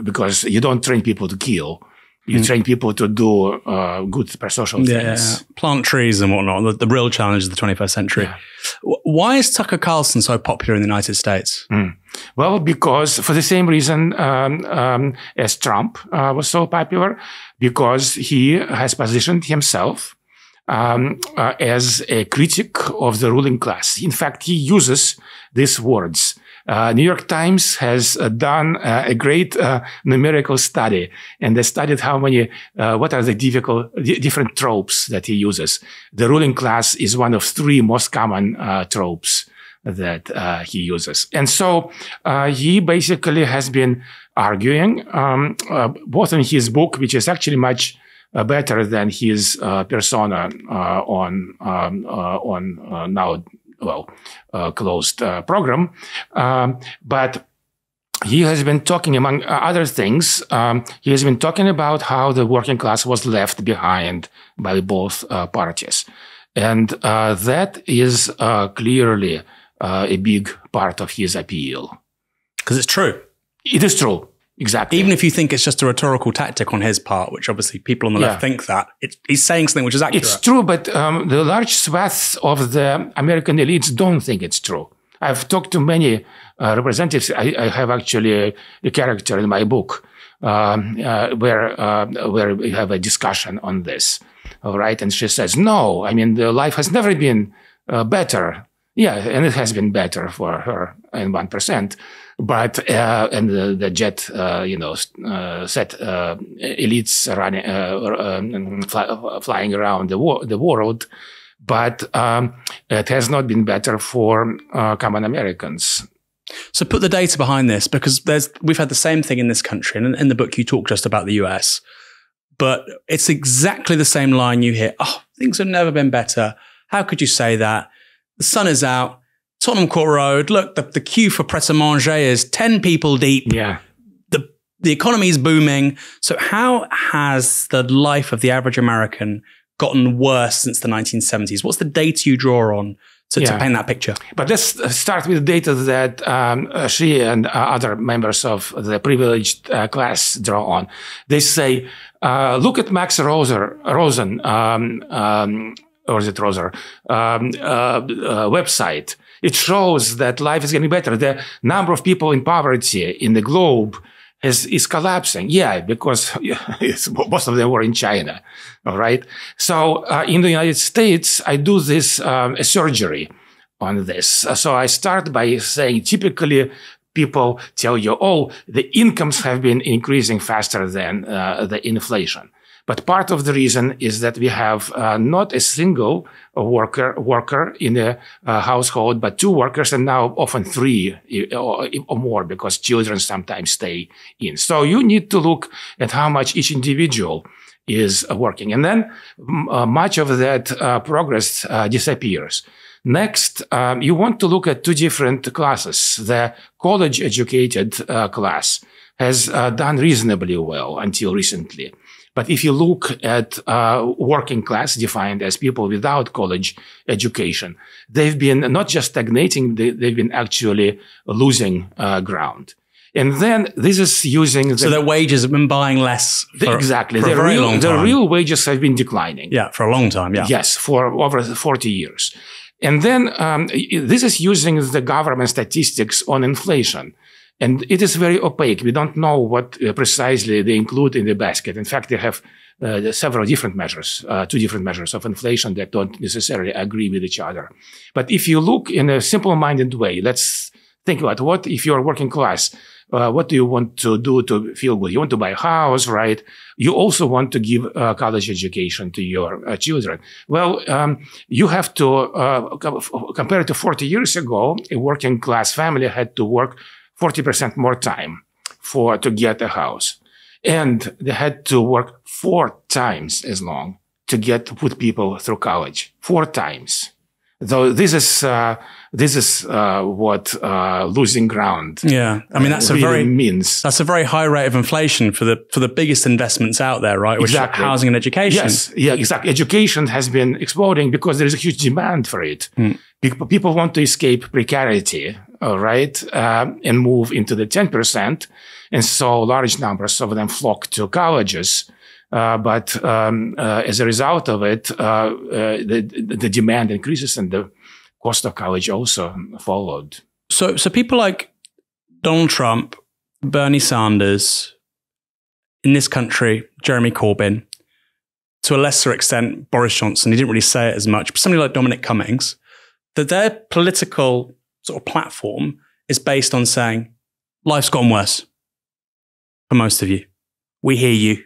because you don't train people to kill. You mm. train people to do uh, good social yeah, things. Plant trees and whatnot. The, the, real challenge of the 21st century. Yeah. Why is Tucker Carlson so popular in the United States? Mm. Well, because for the same reason um, um, as Trump uh, was so popular, because he has positioned himself um, uh, as a critic of the ruling class. In fact, he uses these words uh, New York Times has uh, done uh, a great uh, numerical study, and they studied how many, uh, what are the difficult, different tropes that he uses. The ruling class is one of three most common uh, tropes that he uses, and so he basically has been arguing um, both in his book, which is actually much better than his persona on um, on now well, uh, closed uh, program. Um, but he has been talking, among other things, um, he has been talking about how the working class was left behind by both uh, parties. And uh, that is uh, clearly uh, a big part of his appeal. Because it's true. It is true. Exactly. Even if you think it's just a rhetorical tactic on his part, which obviously people on the yeah. left think that, he's saying something which is accurate. It's true, but um, the large swaths of the American elites don't think it's true. I've talked to many uh, representatives. I, I, have actually a, a, character in my book um, uh, where uh, where we have a discussion on this. All right, and she says, "No, I mean, the life has never been uh, better. Yeah, and it has been better for her in one percent." But uh, and the, the jet, uh, you know, uh, set uh, elites running, uh, um, fly, flying around the, wo- the world, but um, it has not been better for uh, common Americans. So put the data behind this because there's we've had the same thing in this country, and in the book you talk just about the US, but it's exactly the same line you hear. Oh, things have never been better. How could you say that? The sun is out Tottenham Court Road. Look, the, the queue for Pret a Manger is 10 people deep. Yeah. The, the economy is booming. So, how has the life of the average American gotten worse since the 1970s? What's the data you draw on to, yeah. to paint that picture? But let's start with the data that um, she and uh, other members of the privileged uh, class draw on. They say, uh, look at Max Roser, Rosen. Um, um, or the Trozor um, uh, uh, website, it shows that life is getting better. The number of people in poverty in the globe is, is collapsing. Yeah, because most of them were in China. All right. So uh, in the United States, I do this um, a surgery on this. So I start by saying typically people tell you, oh, the incomes have been increasing faster than uh, the inflation. But part of the reason is that we have uh, not a single worker worker in a uh, household, but two workers, and now often three or, or, more because children sometimes stay in. So you need to look at how much each individual is working, and then uh, much of that uh, progress uh, disappears. Next, um, you want to look at two different classes. The college educated uh, class has uh, done reasonably well until recently. But if you look at uh, working class defined as people without college education, they've been not just stagnating, they, have been actually losing uh, ground. And then this is using the, so their wages have been buying less. For, exactly, for the a very real, the real wages have been declining. Yeah, for a long time. Yeah. Yes, for over forty years. And then um, this is using the government statistics on inflation. And it is very opaque. We don't know what uh, precisely they include in the basket. In fact, they have uh, several different measures, uh, two different measures of inflation that don't necessarily agree with each other. But if you look in a simple-minded way, let's think about what if you're working class, uh, what do you want to do to feel good? You want to buy a house, right? You also want to give a college education to your uh, children. Well, um, you have to, uh, compared to 40 years ago, a working class family had to work 40% more time for, to get a house. And they had to work four times as long to get, to put people through college. Four times. Though this is, uh, this is uh, what uh, losing ground. Yeah, I mean that's really a very means. That's a very high rate of inflation for the for the biggest investments out there, right? Which Exactly. is housing and education. Yes, yeah, exactly. Education has been exploding because there is a huge demand for it. Mm. People, people want to escape precarity, all right, um, and move into the ten percent, and so large numbers of them flock to colleges. Uh, but um, uh, as a result of it, uh, uh, the, the demand increases and the cost of college also followed. So so people like Donald Trump, Bernie Sanders, in this country, Jeremy Corbyn, to a lesser extent, Boris Johnson, he didn't really say it as much, but somebody like Dominic Cummings, that their political sort of platform is based on saying, life's gotten worse for most of you. We hear you.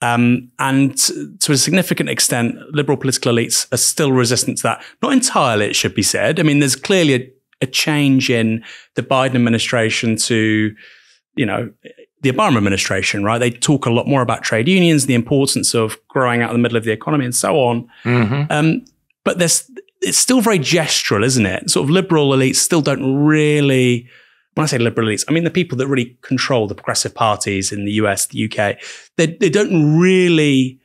Um, and to a significant extent, liberal political elites are still resistant to that. Not entirely, it should be said. I mean, there's clearly a, a change in the Biden administration to, you know, the Obama administration, right? They talk a lot more about trade unions, the importance of growing out of the middle of the economy, and so on. Um, but there's it's still very gestural, isn't it? Sort of liberal elites still don't really. When I say liberal elites, I mean the people that really control the progressive parties in the US, the UK. They they don't really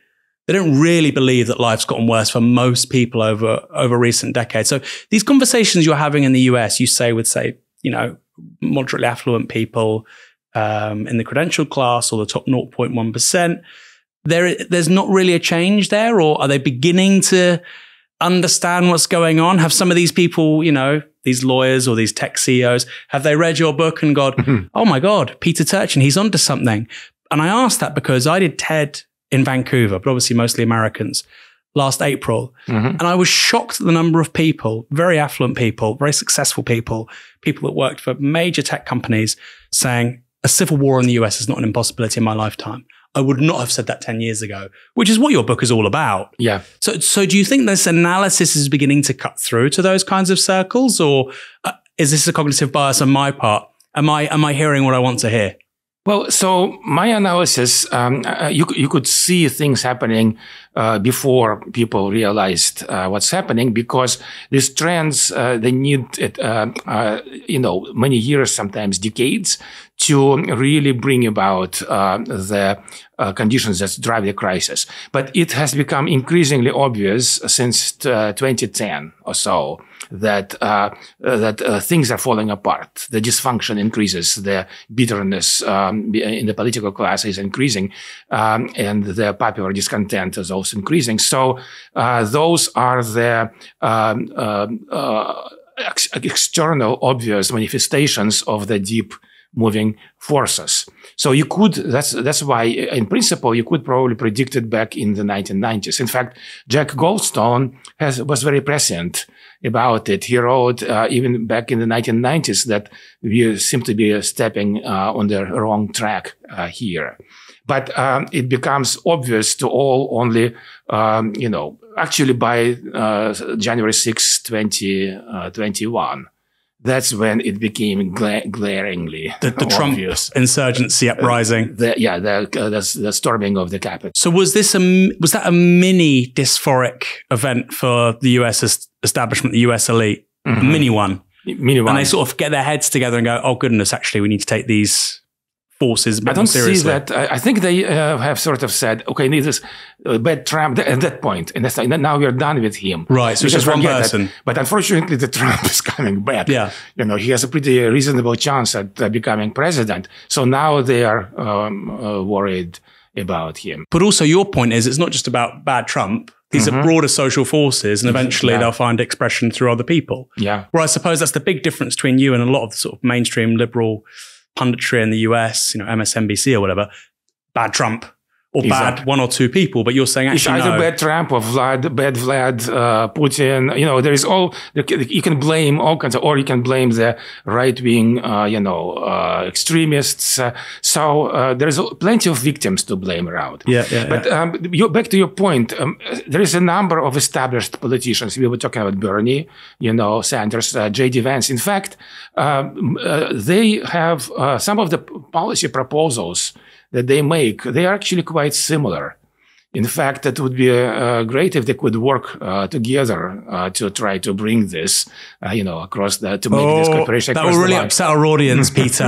they don't really believe that life's gotten worse for most people over over recent decades. So these conversations you're having in the US, you say with say you know moderately affluent people um, in the credential class or the top 0.1 percent. There, there's not really a change there, or are they beginning to understand what's going on? Have some of these people, you know, these lawyers or these tech CEOs, have they read your book and gone, mm-hmm. oh my God, Peter Turchin, he's onto something? And I asked that because I did TED in Vancouver, but obviously mostly Americans, last April. Mm-hmm. And I was shocked at the number of people, very affluent people, very successful people, people that worked for major tech companies saying, a civil war in the US is not an impossibility in my lifetime. I would not have said that 10 years ago, which is what your book is all about. Yeah. So, so do you think this analysis is beginning to cut through to those kinds of circles, or uh, is this a cognitive bias on my part? Am I am I hearing what I want to hear? Well, so my analysis, um, uh, you you could see things happening uh, before people realized uh, what's happening because these trends uh, they need uh, uh, you know many years, sometimes decades, to really bring about uh, the uh, conditions that drive the crisis. But it has become increasingly obvious since uh, 2010 or so that uh, uh, that uh, things are falling apart. The dysfunction increases, the bitterness um, in the political class is increasing, um, and the popular discontent is also increasing. So those are the um, um ex- external obvious manifestations of the deep moving forces. So you could, that's, that's why in principle, you could probably predict it back in the 1990s. In fact, Jack Goldstone has, was very prescient about it. He wrote, uh, even back in the 1990s that we seem to be stepping uh, on the wrong track uh, here. But um, it becomes obvious to all only, um, you know, actually by uh, January 6, 2021. Uh, that's when it became gla- glaringly the, the Trump insurgency uprising. Uh, the, yeah, the, uh, the, the storming of the Capitol. So was this a was that a mini dysphoric event for the U.S. establishment, the U.S. elite, mm-hmm. mini one? Mini one, and they sort of get their heads together and go, "Oh goodness, actually, we need to take these forces. I don't see that. I think they uh, have sort of said, okay, this is uh, bad Trump at that point, and that's, now we're done with him. Right. So it's just one person. That. But unfortunately, the Trump is coming back. Yeah. You know, he has a pretty reasonable chance at uh, becoming president. So now they are um, uh, worried about him. But also, your point is, it's not just about bad Trump. These mm-hmm. are broader social forces, and eventually yeah. they'll find expression through other people. Yeah. Well, I suppose that's the big difference between you and a lot of the sort of mainstream liberal punditry in the US, you know, MSNBC or whatever, bad Trump or exactly. bad one or two people, but you're saying actually it's either no. bad Trump or Vlad, bad Vlad, uh, Putin. You know, there is all you can blame all kinds of, or you can blame the right wing, uh, you know, uh, extremists. Uh, so uh, there is plenty of victims to blame around. Yeah, yeah. But yeah. Um, you, back to your point, um, there is a number of established politicians. We were talking about Bernie, you know, Sanders, uh, J.D. Vance. In fact, um, they have some of the policy proposals that they make, they are actually quite similar. In fact, it would be uh, great if they could work uh, together uh, to try to bring this, uh, you know, across the to make oh, this cooperation. That will really upset our audience, Peter.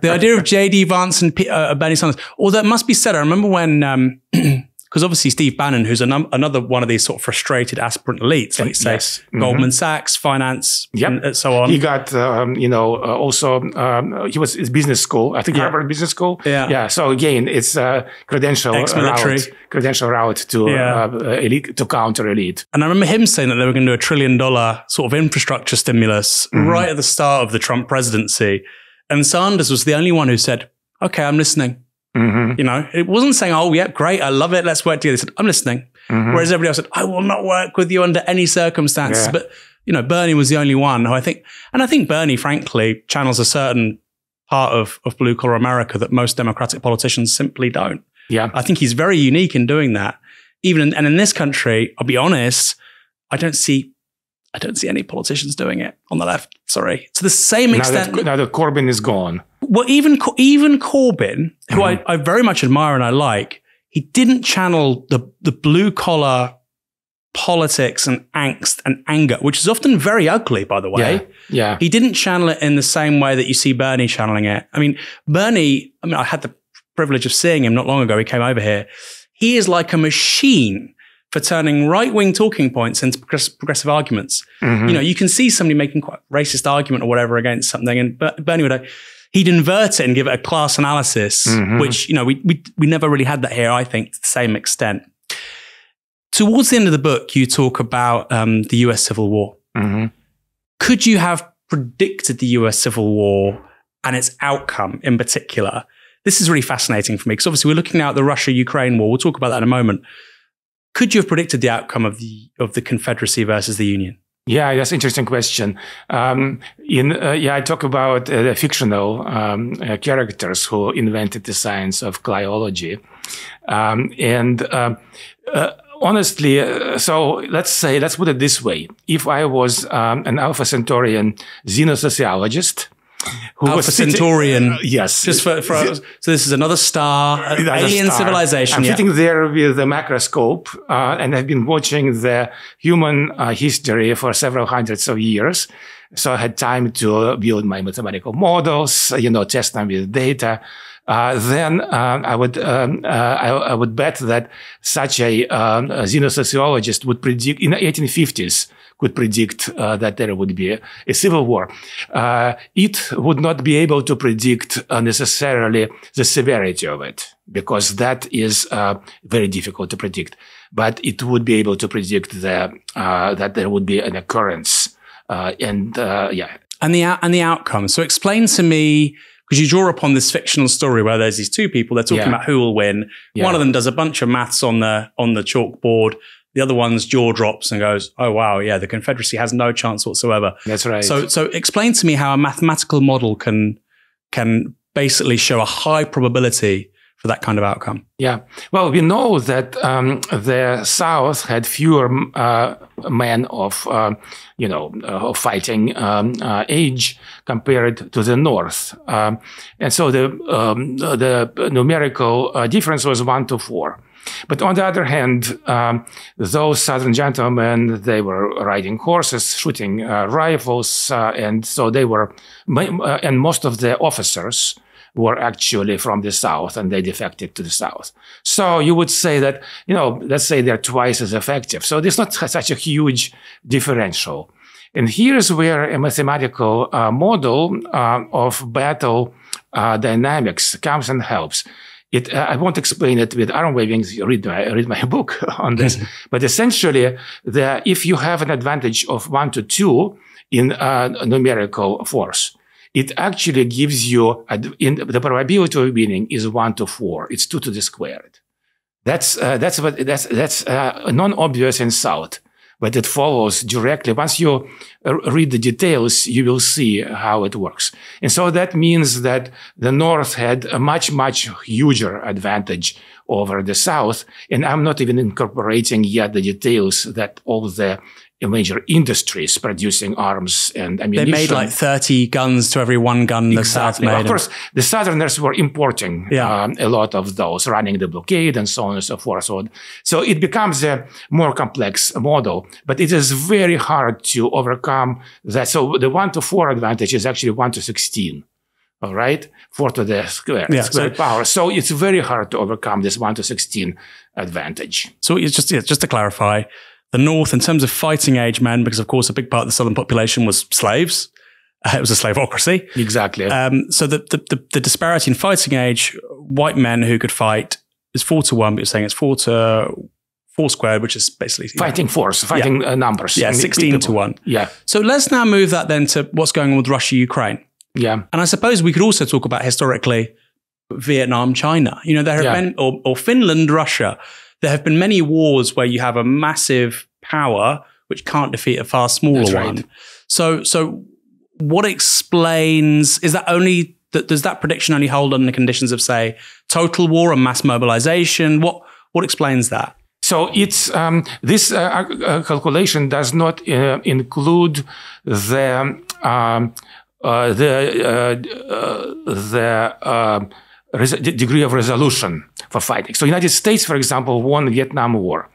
the idea of JD Vance and P- uh, Bernie Sanders. Or that must be said. I remember when um, because obviously Steve Bannon, who's num- another one of these sort of frustrated aspirant elites, like say yes. mm-hmm. Goldman Sachs, finance, yep. and so on. He got, um, you know, uh, also um, he was his business school. I think yeah. Harvard Business School. Yeah, yeah. So again, it's a credential Ex-military. route, credential route to yeah. uh, elite to counter elite. And I remember him saying that they were going to do a trillion dollar sort of infrastructure stimulus mm-hmm. right at the start of the Trump presidency, and Sanders was the only one who said, "Okay, I'm listening." Mm-hmm. You know, it wasn't saying, "Oh, yeah, great, I love it, let's work together." They said, "I'm listening." Mm-hmm. Whereas everybody else said, "I will not work with you under any circumstances." Yeah. But you know, Bernie was the only one who I think, and I think Bernie, frankly, channels a certain part of of blue collar America that most Democratic politicians simply don't. Yeah, I think he's very unique in doing that. Even in, and in this country, I'll be honest, I don't see I don't see any politicians doing it on the left. Sorry, to the same extent. Now that, now that Corbyn is gone. Well, even even Corbyn, who mm-hmm. I, I very much admire and I like, he didn't channel the the blue collar politics and angst and anger, which is often very ugly, by the way. Yeah, yeah. He didn't channel it in the same way that you see Bernie channeling it. I mean, Bernie. I mean, I had the privilege of seeing him not long ago. He came over here. He is like a machine for turning right wing talking points into progressive arguments. Mm-hmm. You know, you can see somebody making quite racist argument or whatever against something, and Bernie would he'd invert it and give it a class analysis, mm-hmm. which you know we, we we never really had that here. I think to the same extent. Towards the end of the book, you talk about um, the U.S. Civil War. Mm-hmm. Could you have predicted the U.S. Civil War and its outcome in particular? This is really fascinating for me because obviously we're looking now at the Russia-Ukraine war. We'll talk about that in a moment could you have predicted the outcome of the of the Confederacy versus the Union? Yeah, that's an interesting question. Um, in uh, yeah, I talk about uh, the fictional um, uh, characters who invented the science of cliology, um, and uh, uh, honestly, uh, so let's say let's put it this way: if I was um, an Alpha Centaurian xenosociologist, who Alpha was Centaurian. Uh, yes. Just for, for so this is another star, uh, alien star. civilization. I'm yeah. sitting there with the macroscope, uh, and I've been watching the human uh, history for several hundreds of years. So I had time to build my mathematical models, you know, test them with data. Uh, then uh, I would um, uh, I, I, would bet that such a, um, a xenosociologist would predict in the 1850s could predict uh, that there would be a, civil war. Uh, it would not be able to predict uh, necessarily the severity of it because that is very difficult to predict. But it would be able to predict the, that there would be an occurrence. And yeah. And the, and the outcome. So explain to me because you draw upon this fictional story where there's these two people they're talking yeah. about who will win. Yeah. One of them does a bunch of maths on the on the chalkboard. The other one's jaw drops and goes, "Oh wow, yeah, the Confederacy has no chance whatsoever." That's right. So, so explain to me how a mathematical model can can basically show a high probability for that kind of outcome. Yeah. Well, we know that um, the South had fewer uh, men of, uh, you know, uh, fighting um, uh, age compared to the North, um, and so the um, the numerical uh, difference was one to four. But on the other hand, um, those southern gentlemen, they were riding horses, shooting uh, rifles, uh, and so they were, uh, and most of the officers were actually from the south and they defected to the south. So you would say that, you know, let's say they're twice as effective. So there's not such a huge differential. And here's where a mathematical uh, model uh, of battle uh, dynamics comes and helps. It, uh, I won't explain it with arm waving. Read my, read my book on this. but essentially, the, if you have an advantage of one to two in uh, numerical force, it actually gives you in, the probability of winning is one to four. It's two to the squared. That's uh, that's what that's that's uh, non-obvious in South but it follows directly. Once you uh, read the details, you will see how it works. And so that means that the North had a much, much huger advantage over the South. And I'm not even incorporating yet the details that all the major industries producing arms and ammunition. They made like 30 guns to every one gun the. South made. Of course, the Southerners were importing yeah. um, a lot of those, running the blockade and so on and so forth. So, so it becomes a more complex model, but it is very hard to overcome that. So the one to four advantage is actually one to 16. All right. Four to the square, yeah, square so, power. So it's very hard to overcome this one to 16 advantage. So it's just, yeah, just to clarify, the North, in terms of fighting age men, because of course a big part of the Southern population was slaves. Uh, it was a slaveocracy. Exactly. Um, so the, the, the, the, disparity in fighting age, white men who could fight is four to one, but you're saying it's four to four squared, which is basically fighting know, force, fighting yeah. uh, numbers. Yeah, 16 to one. Yeah. So let's now move that then to what's going on with Russia, Ukraine. Yeah. And I suppose we could also talk about historically Vietnam, China. You know, there have yeah. been, or, or Finland, Russia there have been many wars where you have a massive power which can't defeat a far smaller right. one. So, so what explains is that only that does that prediction only hold under the conditions of say total war and mass mobilization? What what explains that? So it's um, this uh, uh, calculation does not uh, include the um, uh, the uh, uh, the degree of resolution for fighting. So United States, for example, won the Vietnam War.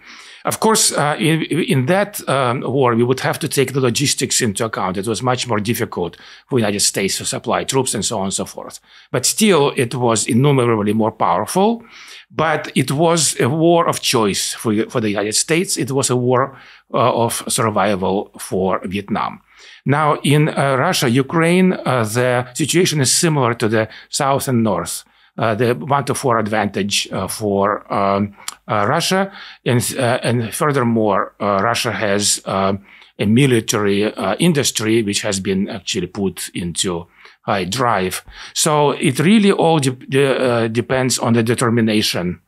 Of course, uh, in, in, that um, war, we would have to take the logistics into account. It was much more difficult for United States to supply troops and so on and so forth. But still, it was innumerably more powerful. But it was a war of choice for, for the United States. It was a war uh, of survival for Vietnam. Now, in uh, Russia, Ukraine, uh, the situation is similar to the South and North. Uh, the one to four advantage uh, for um, uh, Russia, and and furthermore, Russia has a military industry which has been actually put into high drive. So it really all de de depends on the determination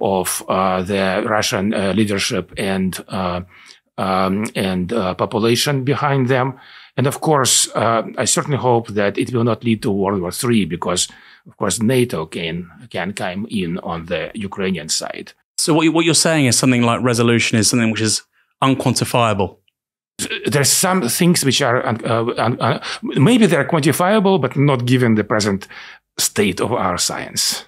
of the Russian leadership and um, and uh, population behind them. And of course, uh, I certainly hope that it will not lead to World War III because of course, NATO can can come in on the Ukrainian side. So what, you, what you're saying is something like resolution is something which is unquantifiable. there's some things which are uh, maybe they're quantifiable, but not given the present state of our science.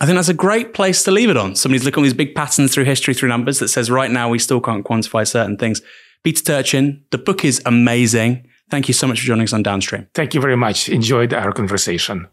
I think that's a great place to leave it on. Somebody's looking at these big patterns through history, through numbers that says right now we still can't quantify certain things. Peter Turchin, the book is amazing. Thank you so much for joining us on Downstream. Thank you very much. Enjoyed our conversation.